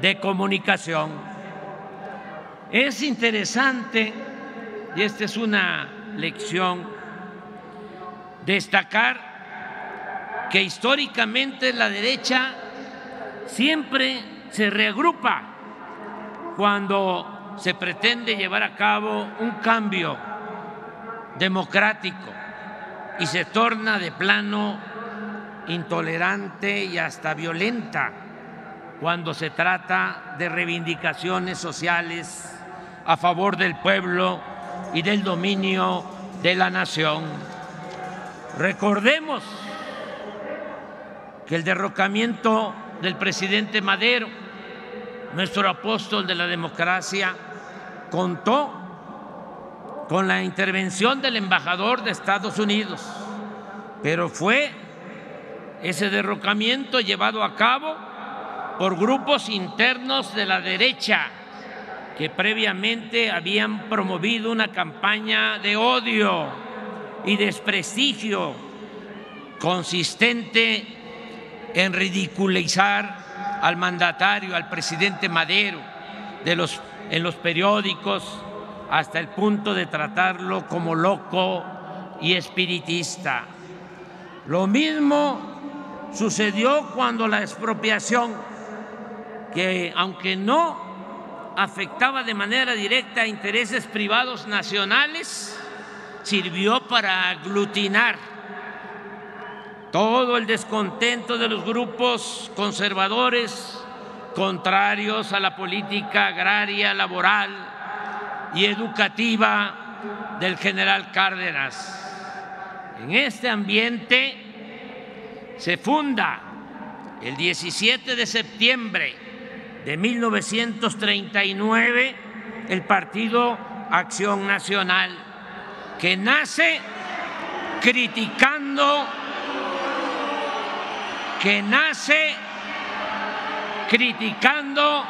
de comunicación. Es interesante, y esta es una lección, destacar que históricamente la derecha siempre se reagrupa cuando se pretende llevar a cabo un cambio democrático y se torna de plano intolerante y hasta violenta cuando se trata de reivindicaciones sociales a favor del pueblo y del dominio de la nación. Recordemos que el derrocamiento del presidente Madero, nuestro apóstol de la democracia, contó con la intervención del embajador de Estados Unidos, pero fue ese derrocamiento llevado a cabo por grupos internos de la derecha que previamente habían promovido una campaña de odio y desprestigio consistente en ridiculizar al mandatario, al presidente Madero, en los periódicos, hasta el punto de tratarlo como loco y espiritista. Lo mismo sucedió cuando la expropiación, que aunque no afectaba de manera directa a intereses privados nacionales, sirvió para aglutinar todo el descontento de los grupos conservadores contrarios a la política agraria, laboral y educativa del general Cárdenas. En este ambiente se funda el 17 de septiembre de 1939 el Partido Acción Nacional, que nace criticando, que nace criticando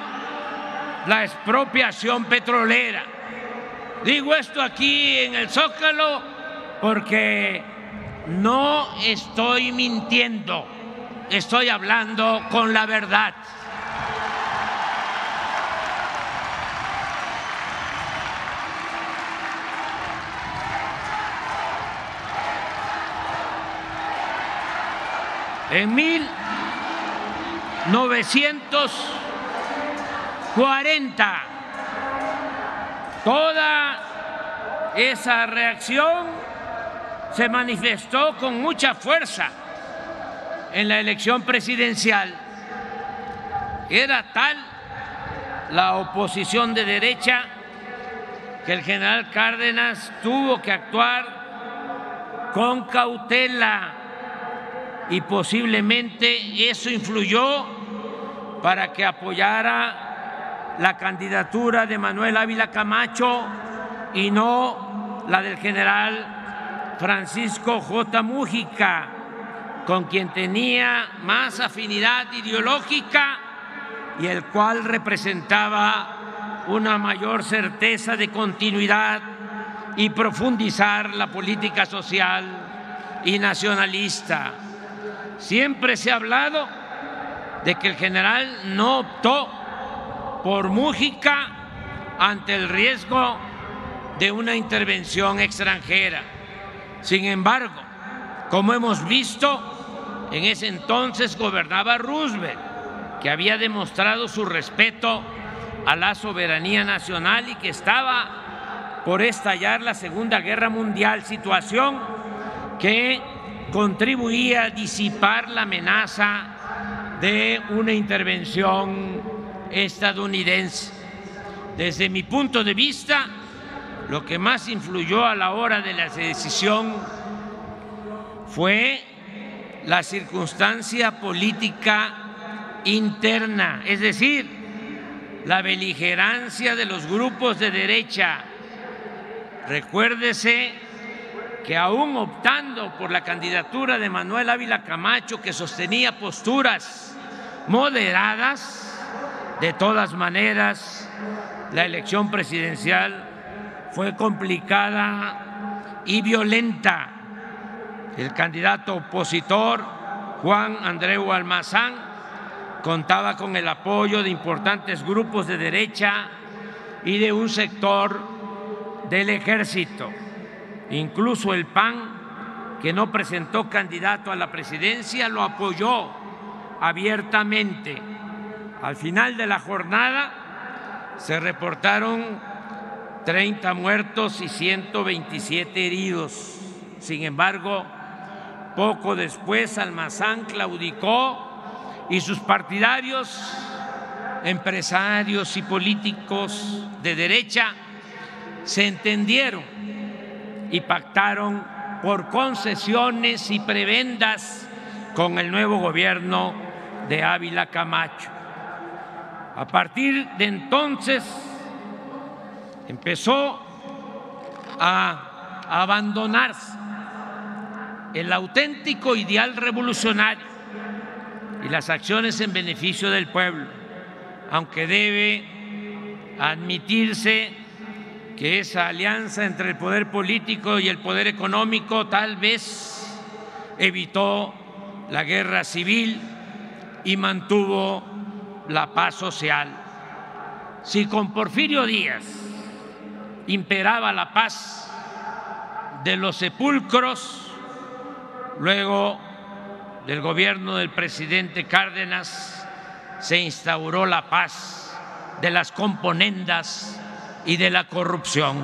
la expropiación petrolera. Digo esto aquí en el Zócalo porque no estoy mintiendo, estoy hablando con la verdad. En 1940, toda esa reacción se manifestó con mucha fuerza en la elección presidencial. Era tal la oposición de derecha que el general Cárdenas tuvo que actuar con cautela y posiblemente eso influyó para que apoyara la candidatura de Manuel Ávila Camacho y no la del general Francisco J. Mújica, con quien tenía más afinidad ideológica y el cual representaba una mayor certeza de continuidad y profundizar la política social y nacionalista. Siempre se ha hablado de que el general no optó por Mújica ante el riesgo de una intervención extranjera. Sin embargo, como hemos visto, en ese entonces gobernaba Roosevelt, que había demostrado su respeto a la soberanía nacional y que estaba por estallar la Segunda Guerra Mundial, situación que contribuía a disipar la amenaza de una intervención estadounidense. Desde mi punto de vista, lo que más influyó a la hora de la decisión fue la circunstancia política interna, es decir, la beligerancia de los grupos de derecha. Recuérdese que aún optando por la candidatura de Manuel Ávila Camacho, que sostenía posturas moderadas, de todas maneras, la elección presidencial fue complicada y violenta. El candidato opositor, Juan Andreu Almazán, contaba con el apoyo de importantes grupos de derecha y de un sector del ejército. Incluso el PAN, que no presentó candidato a la presidencia, lo apoyó abiertamente. Al final de la jornada se reportaron 30 muertos y 127 heridos. Sin embargo, poco después Almazán claudicó y sus partidarios, empresarios y políticos de derecha se entendieron y pactaron por concesiones y prebendas con el nuevo gobierno de Ávila Camacho. A partir de entonces empezó a abandonarse el auténtico ideal revolucionario y las acciones en beneficio del pueblo, aunque debe admitirse que esa alianza entre el poder político y el poder económico tal vez evitó la guerra civil y mantuvo la paz social. Si con Porfirio Díaz imperaba la paz de los sepulcros, luego del gobierno del presidente Cárdenas se instauró la paz de las componendas y de la corrupción.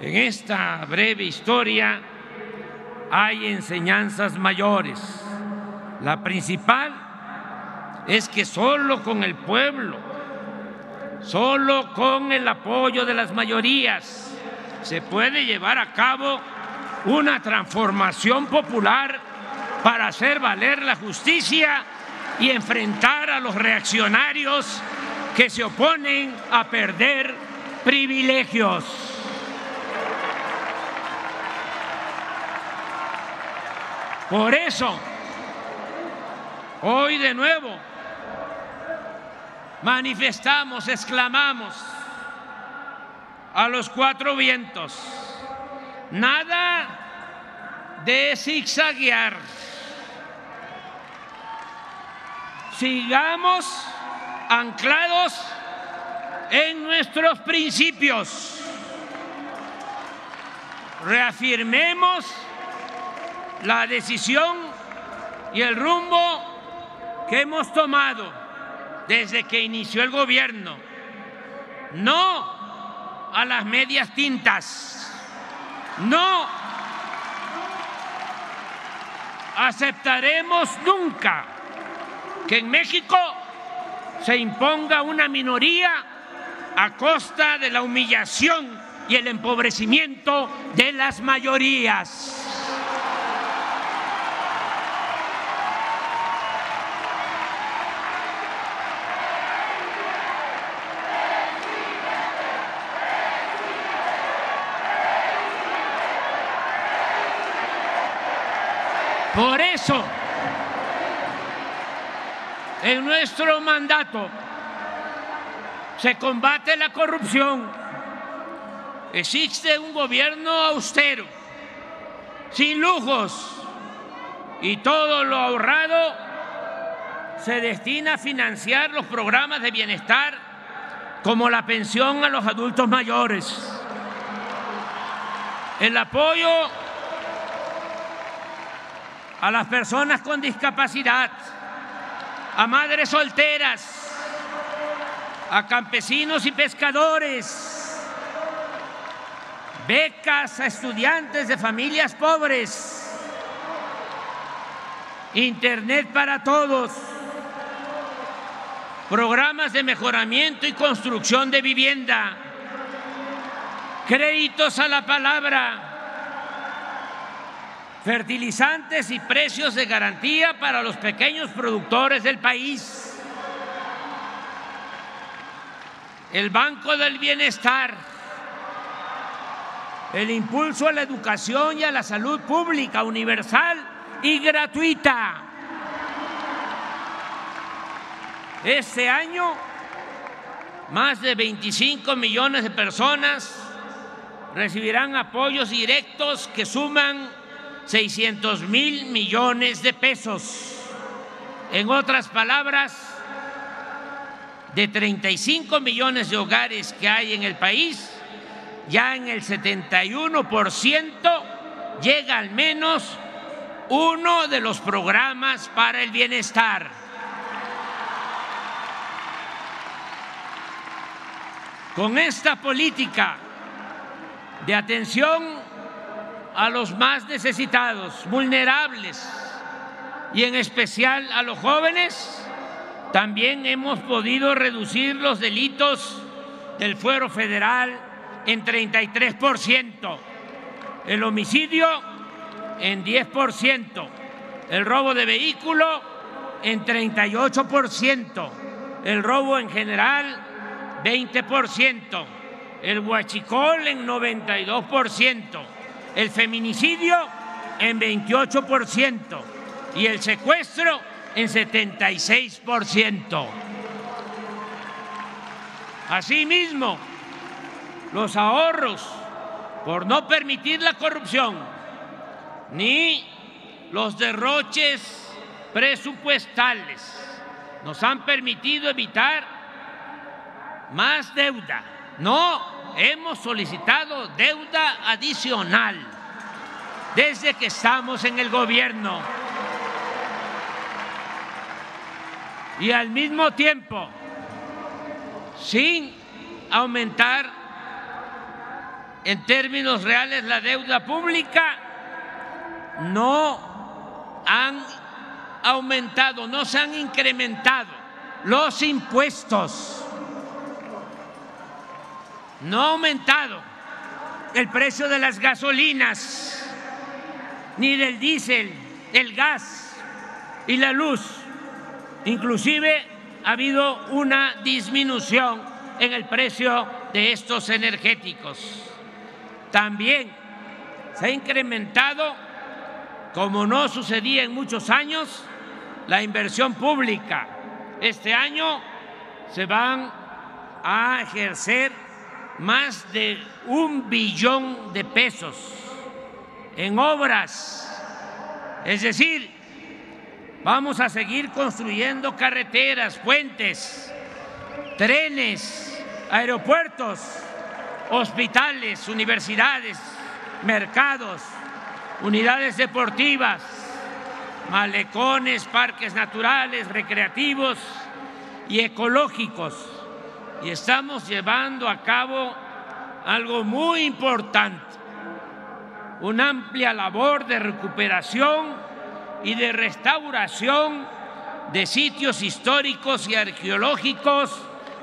En esta breve historia hay enseñanzas mayores. La principal es que solo con el pueblo, solo con el apoyo de las mayorías, se puede llevar a cabo una transformación popular para hacer valer la justicia y enfrentar a los reaccionarios que se oponen a perder privilegios. Por eso, hoy de nuevo, manifestamos, exclamamos a los cuatro vientos, nada de zigzaguear. Sigamos anclados en nuestros principios. Reafirmemos la decisión y el rumbo que hemos tomado desde que inició el gobierno. No a las medias tintas. No aceptaremos nunca que en México se imponga una minoría a costa de la humillación y el empobrecimiento de las mayorías. Nuestro mandato. Se combate la corrupción. Existe un gobierno austero, sin lujos, y todo lo ahorrado se destina a financiar los programas de bienestar como la pensión a los adultos mayores, el apoyo a las personas con discapacidad, a madres solteras, a campesinos y pescadores, becas a estudiantes de familias pobres, internet para todos, programas de mejoramiento y construcción de vivienda, créditos a la palabra, fertilizantes y precios de garantía para los pequeños productores del país. El Banco del Bienestar, el impulso a la educación y a la salud pública, universal y gratuita. Este año, más de 25 millones de personas recibirán apoyos directos que suman 600 mil millones de pesos. En otras palabras, de 35 millones de hogares que hay en el país, ya en el 71% llega al menos uno de los programas para el bienestar. Con esta política de atención a los más necesitados, vulnerables y en especial a los jóvenes, también hemos podido reducir los delitos del fuero federal en 33%, el homicidio en 10%, el robo de vehículo en 38%, el robo en general 20%, el huachicol en 92% el feminicidio en 28% y el secuestro en 76%. Asimismo, los ahorros por no permitir la corrupción ni los derroches presupuestales nos han permitido evitar más deuda. No hemos solicitado deuda adicional desde que estamos en el gobierno. Y al mismo tiempo, sin aumentar en términos reales la deuda pública, no han aumentado, no se han incrementado los impuestos no ha aumentado el precio de las gasolinas, ni del diésel, el gas y la luz. Inclusive ha habido una disminución en el precio de estos energéticos. También se ha incrementado, como no sucedía en muchos años, la inversión pública. Este año se van a ejercer más de un billón de pesos en obras. Es decir, vamos a seguir construyendo carreteras, puentes, trenes, aeropuertos, hospitales, universidades, mercados, unidades deportivas, malecones, parques naturales, recreativos y ecológicos y estamos llevando a cabo algo muy importante, una amplia labor de recuperación y de restauración de sitios históricos y arqueológicos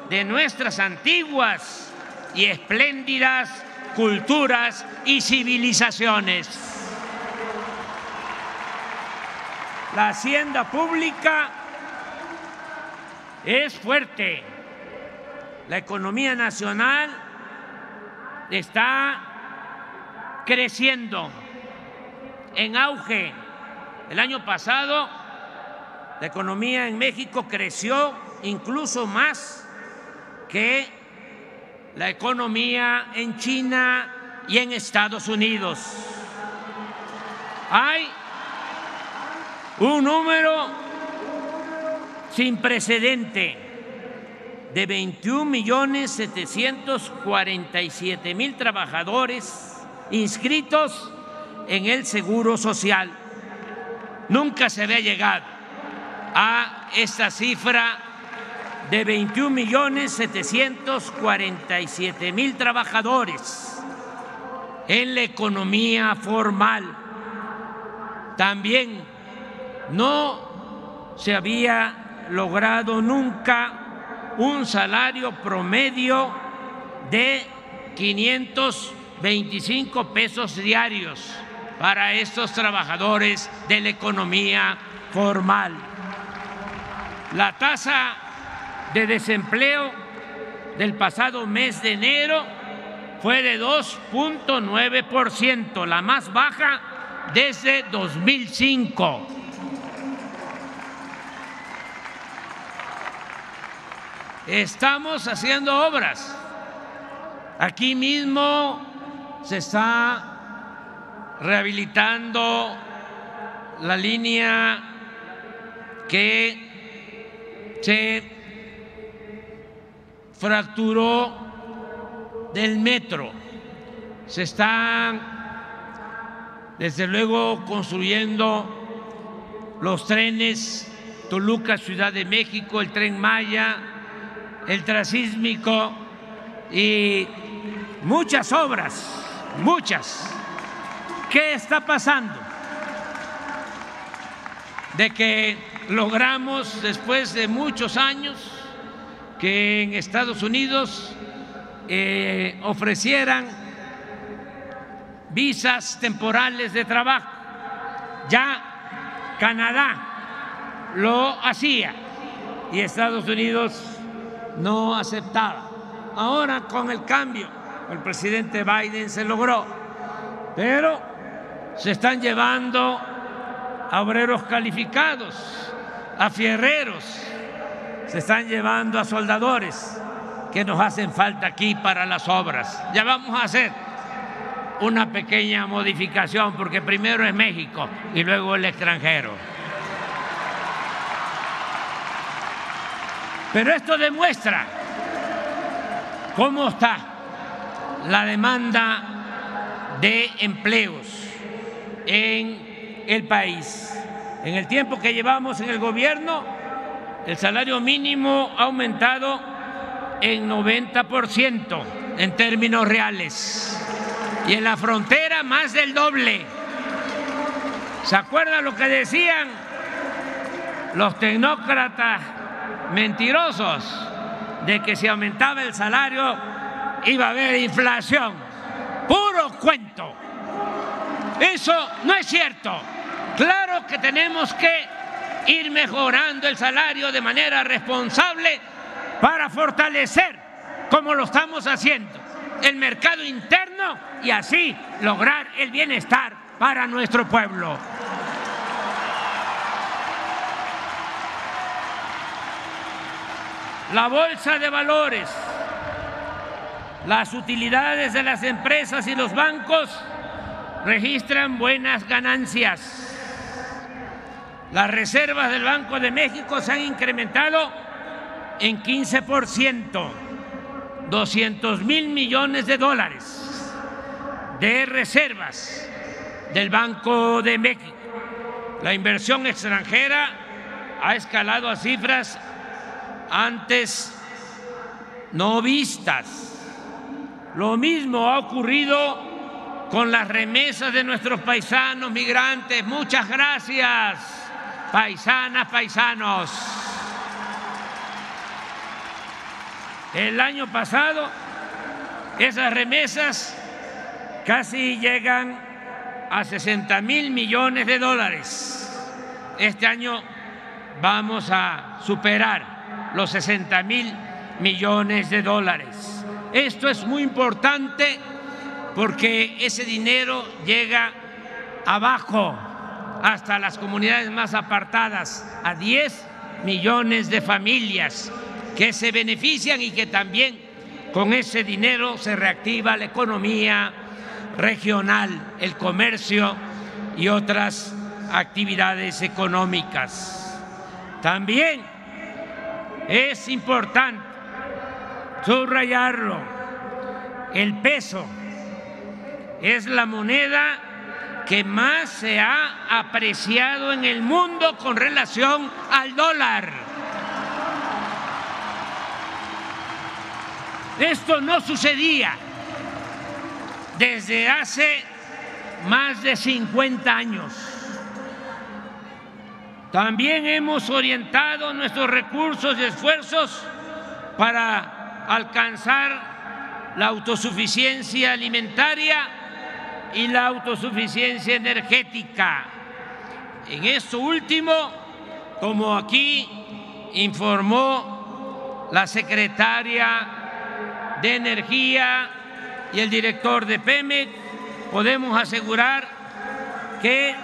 de nuestras antiguas y espléndidas culturas y civilizaciones. La hacienda pública es fuerte la economía nacional está creciendo en auge El año pasado la economía en México creció incluso más que la economía en China y en Estados Unidos. Hay un número sin precedente de 21 millones 747 mil trabajadores inscritos en el Seguro Social. Nunca se había llegado a esta cifra de 21 millones 747 mil trabajadores en la economía formal. También no se había logrado nunca un salario promedio de 525 pesos diarios para estos trabajadores de la economía formal. La tasa de desempleo del pasado mes de enero fue de 2.9%, la más baja desde 2005. Estamos haciendo obras. Aquí mismo se está rehabilitando la línea que se fracturó del metro. Se están, desde luego, construyendo los trenes Toluca, Ciudad de México, el tren Maya, el trasísmico y muchas obras, muchas. ¿Qué está pasando? De que logramos después de muchos años que en Estados Unidos eh, ofrecieran visas temporales de trabajo. Ya Canadá lo hacía y Estados Unidos no aceptaba. Ahora con el cambio, el presidente Biden se logró, pero se están llevando a obreros calificados, a fierreros, se están llevando a soldadores que nos hacen falta aquí para las obras. Ya vamos a hacer una pequeña modificación porque primero es México y luego el extranjero. Pero esto demuestra cómo está la demanda de empleos en el país. En el tiempo que llevamos en el gobierno, el salario mínimo ha aumentado en 90% en términos reales y en la frontera más del doble. ¿Se acuerdan lo que decían los tecnócratas mentirosos de que si aumentaba el salario iba a haber inflación. Puro cuento. Eso no es cierto. Claro que tenemos que ir mejorando el salario de manera responsable para fortalecer, como lo estamos haciendo, el mercado interno y así lograr el bienestar para nuestro pueblo. La bolsa de valores, las utilidades de las empresas y los bancos registran buenas ganancias. Las reservas del Banco de México se han incrementado en 15%, 200 mil millones de dólares de reservas del Banco de México. La inversión extranjera ha escalado a cifras antes no vistas. Lo mismo ha ocurrido con las remesas de nuestros paisanos migrantes. Muchas gracias, paisanas, paisanos. El año pasado esas remesas casi llegan a 60 mil millones de dólares. Este año vamos a superar los 60 mil millones de dólares. Esto es muy importante porque ese dinero llega abajo, hasta las comunidades más apartadas, a 10 millones de familias que se benefician y que también con ese dinero se reactiva la economía regional, el comercio y otras actividades económicas. También es importante subrayarlo, el peso es la moneda que más se ha apreciado en el mundo con relación al dólar. Esto no sucedía desde hace más de 50 años. También hemos orientado nuestros recursos y esfuerzos para alcanzar la autosuficiencia alimentaria y la autosuficiencia energética. En esto último, como aquí informó la secretaria de Energía y el director de PEMEC, podemos asegurar que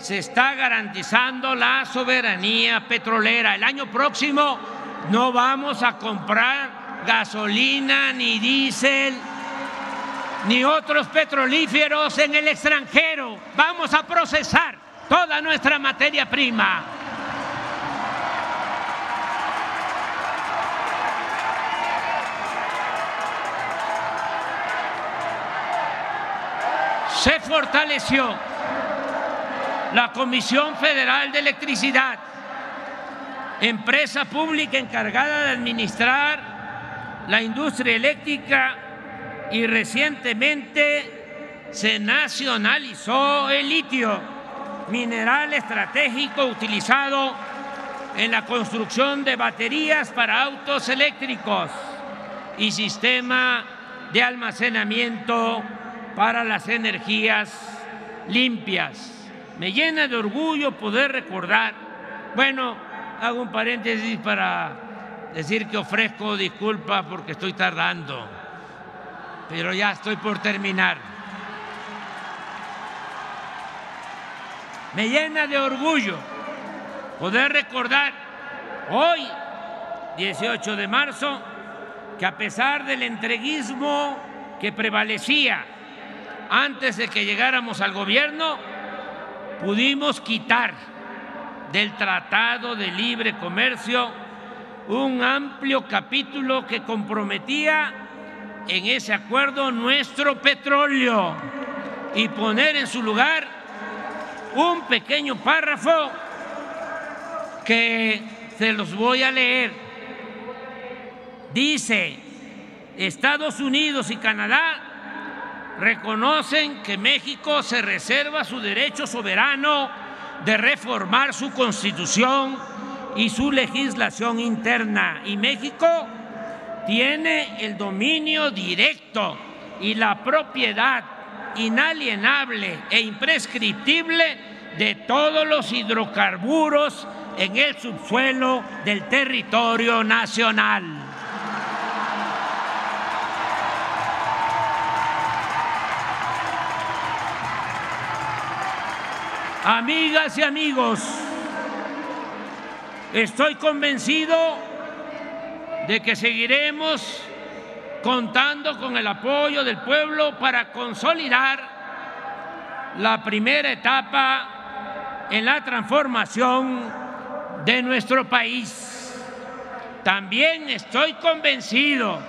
se está garantizando la soberanía petrolera. El año próximo no vamos a comprar gasolina ni diésel ni otros petrolíferos en el extranjero. Vamos a procesar toda nuestra materia prima. Se fortaleció la Comisión Federal de Electricidad, empresa pública encargada de administrar la industria eléctrica y recientemente se nacionalizó el litio, mineral estratégico utilizado en la construcción de baterías para autos eléctricos y sistema de almacenamiento para las energías limpias. Me llena de orgullo poder recordar, bueno, hago un paréntesis para decir que ofrezco disculpas porque estoy tardando pero ya estoy por terminar. Me llena de orgullo poder recordar hoy, 18 de marzo, que a pesar del entreguismo que prevalecía antes de que llegáramos al gobierno, pudimos quitar del Tratado de Libre Comercio un amplio capítulo que comprometía en ese acuerdo nuestro petróleo y poner en su lugar un pequeño párrafo que se los voy a leer. Dice, Estados Unidos y Canadá reconocen que México se reserva su derecho soberano de reformar su constitución y su legislación interna. Y México tiene el dominio directo y la propiedad inalienable e imprescriptible de todos los hidrocarburos en el subsuelo del territorio nacional. Amigas y amigos, estoy convencido de que seguiremos contando con el apoyo del pueblo para consolidar la primera etapa en la transformación de nuestro país. También estoy convencido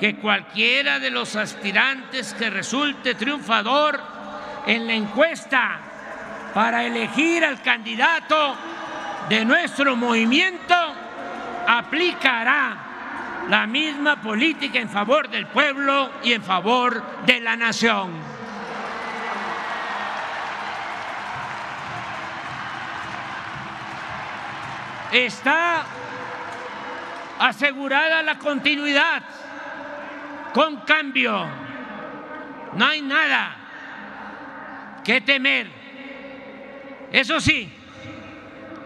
que cualquiera de los aspirantes que resulte triunfador en la encuesta para elegir al candidato de nuestro movimiento aplicará la misma política en favor del pueblo y en favor de la nación. Está asegurada la continuidad con cambio. No hay nada que temer. Eso sí,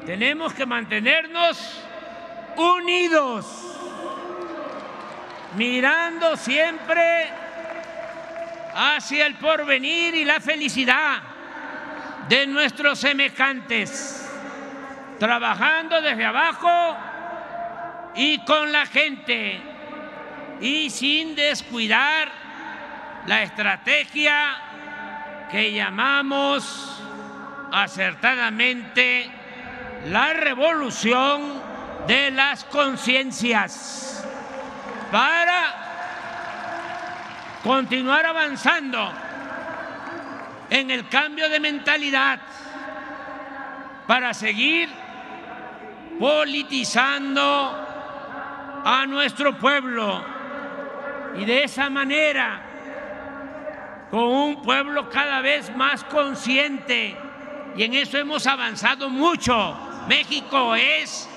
tenemos que mantenernos unidos, mirando siempre hacia el porvenir y la felicidad, de nuestros semejantes, trabajando desde abajo y con la gente y sin descuidar la estrategia que llamamos acertadamente la revolución de las conciencias. Para continuar avanzando en el cambio de mentalidad, para seguir politizando a nuestro pueblo y de esa manera, con un pueblo cada vez más consciente, y en eso hemos avanzado mucho. México es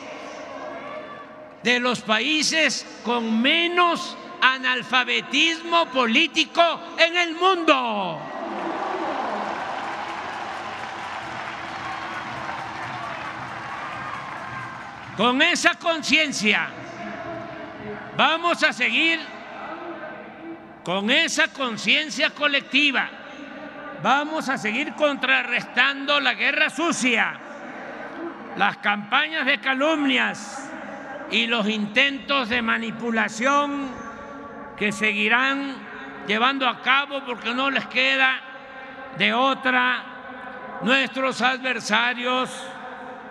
de los países con menos analfabetismo político en el mundo. Con esa conciencia vamos a seguir con esa conciencia colectiva. Vamos a seguir contrarrestando la guerra sucia, las campañas de calumnias y los intentos de manipulación que seguirán llevando a cabo porque no les queda de otra nuestros adversarios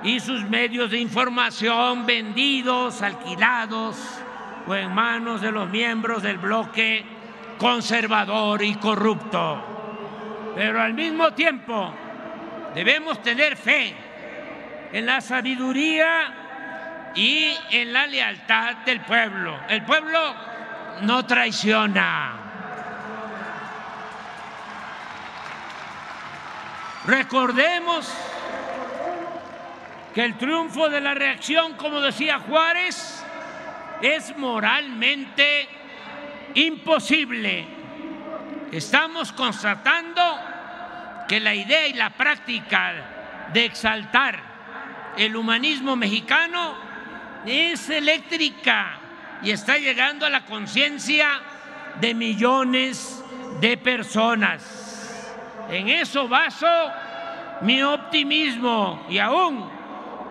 y sus medios de información vendidos, alquilados o en manos de los miembros del bloque conservador y corrupto. Pero al mismo tiempo debemos tener fe en la sabiduría y en la lealtad del pueblo. El pueblo no traiciona. Recordemos que el triunfo de la reacción, como decía Juárez, es moralmente imposible. Estamos constatando que la idea y la práctica de exaltar el humanismo mexicano es eléctrica y está llegando a la conciencia de millones de personas. En eso baso mi optimismo y aún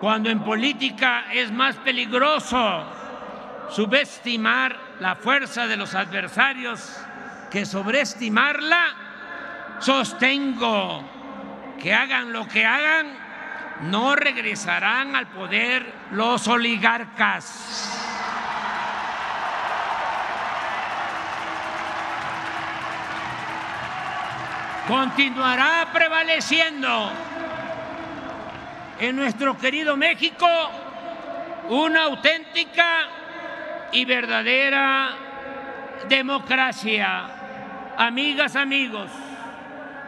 cuando en política es más peligroso subestimar la fuerza de los adversarios que sobreestimarla, sostengo que hagan lo que hagan, no regresarán al poder los oligarcas. continuará prevaleciendo en nuestro querido México una auténtica y verdadera democracia. Amigas, amigos,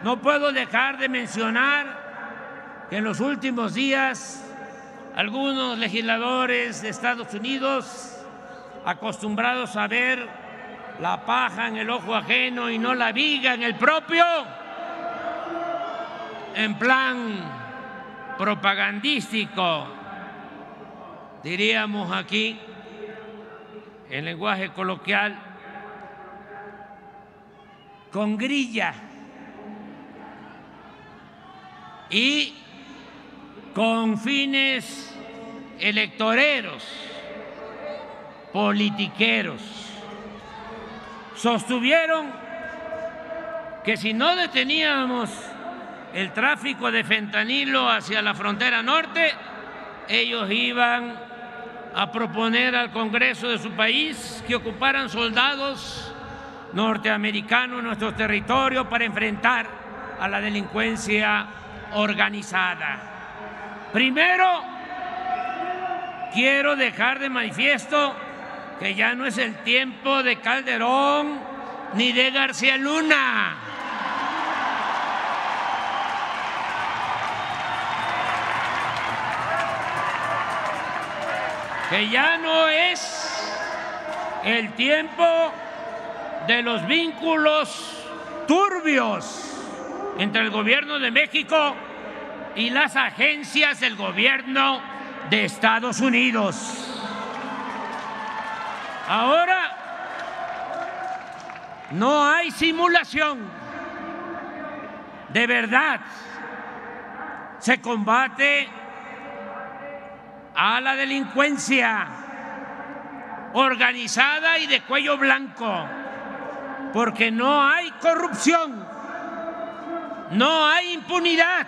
no puedo dejar de mencionar que en los últimos días algunos legisladores de Estados Unidos, acostumbrados a ver la paja en el ojo ajeno y no la viga en el propio, en plan propagandístico, diríamos aquí, en lenguaje coloquial, con grilla y con fines electoreros, politiqueros. Sostuvieron que si no deteníamos el tráfico de fentanilo hacia la frontera norte, ellos iban a proponer al Congreso de su país que ocuparan soldados norteamericanos en nuestro territorio para enfrentar a la delincuencia organizada. Primero, quiero dejar de manifiesto que ya no es el tiempo de Calderón ni de García Luna que ya no es el tiempo de los vínculos turbios entre el gobierno de México y las agencias del gobierno de Estados Unidos. Ahora no hay simulación. De verdad, se combate a la delincuencia organizada y de cuello blanco, porque no hay corrupción, no hay impunidad,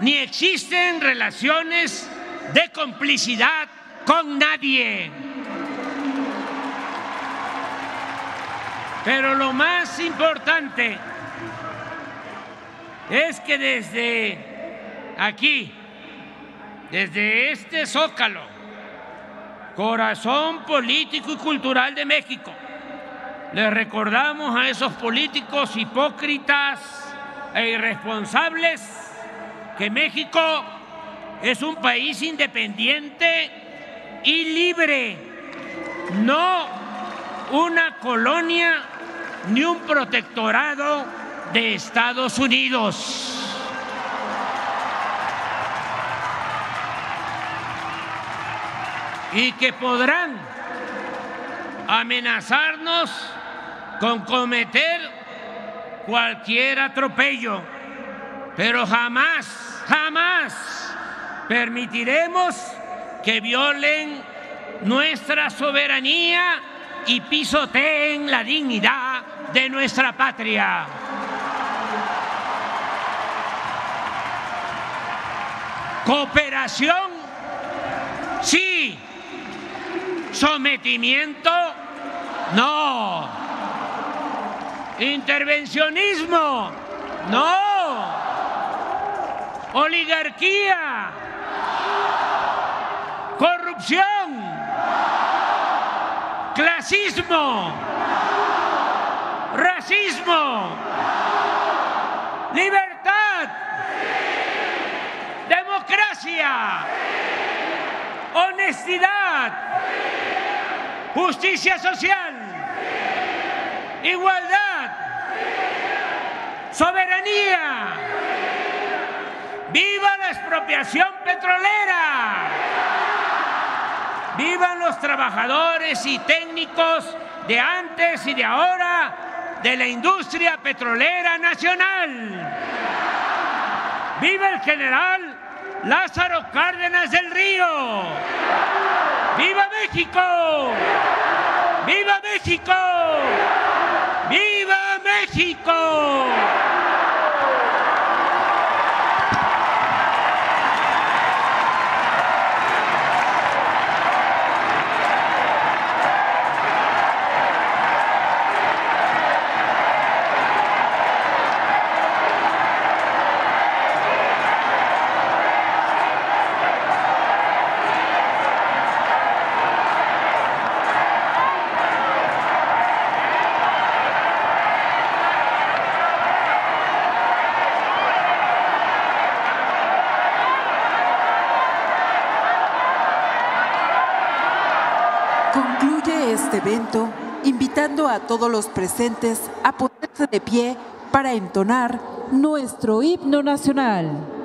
ni existen relaciones de complicidad con nadie. Pero lo más importante es que desde aquí, desde este zócalo, corazón político y cultural de México, le recordamos a esos políticos hipócritas e irresponsables que México es un país independiente y libre, no una colonia ni un protectorado de Estados Unidos. Y que podrán amenazarnos con cometer cualquier atropello, pero jamás, jamás permitiremos que violen nuestra soberanía y pisoteen la dignidad de nuestra patria. Cooperación, sí. Sometimiento, no. Intervencionismo, no. Oligarquía, corrupción. Clasismo, racismo, libertad, democracia, honestidad, justicia social, igualdad, soberanía. ¡Viva la expropiación petrolera! Vivan los trabajadores y técnicos de antes y de ahora de la industria petrolera nacional. Viva el general Lázaro Cárdenas del Río. ¡Viva México! ¡Viva México! ¡Viva México! evento, invitando a todos los presentes a ponerse de pie para entonar nuestro himno nacional.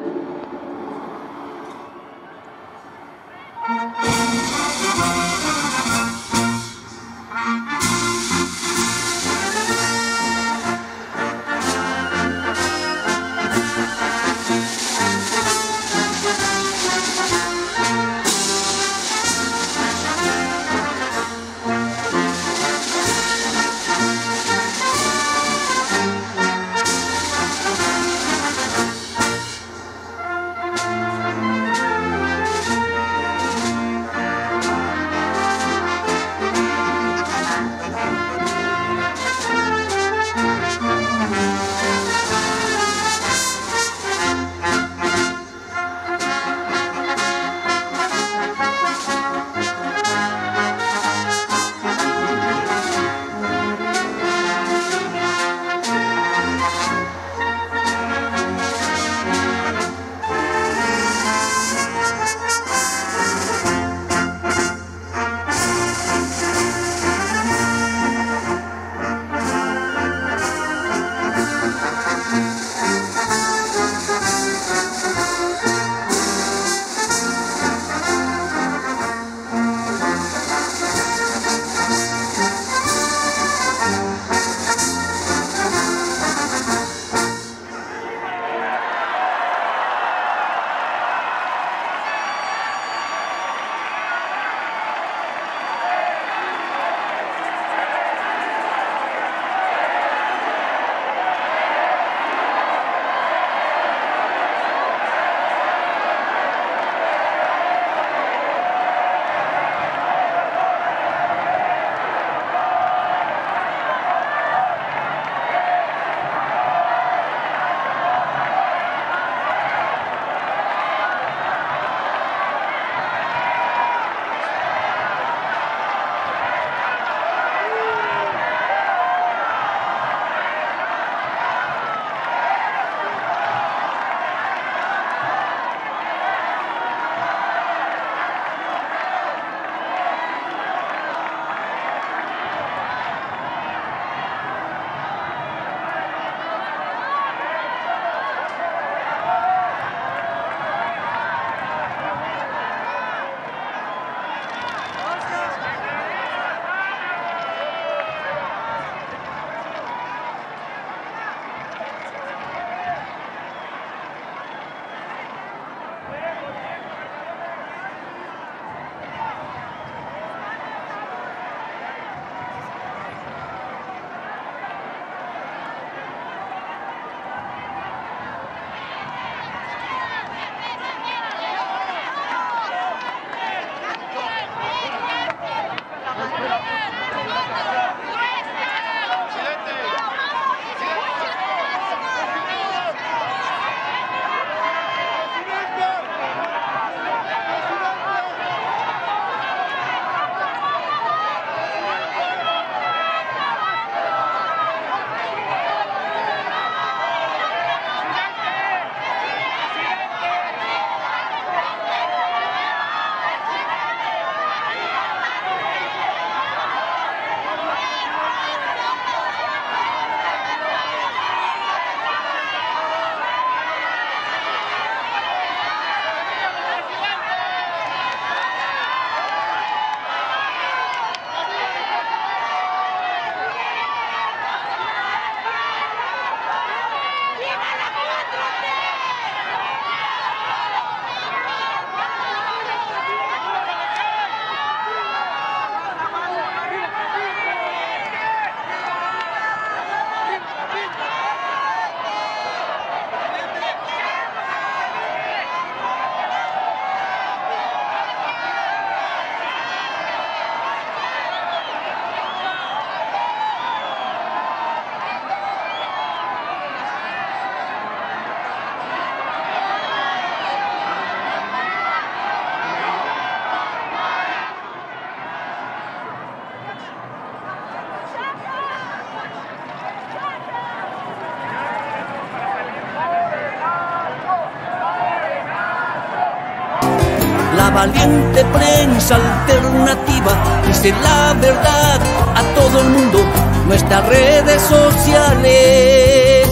Valiente prensa alternativa dice la verdad a todo el mundo. Nuestras redes sociales,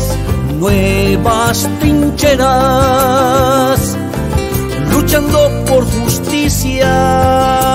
nuevas trincheras, luchando por justicia.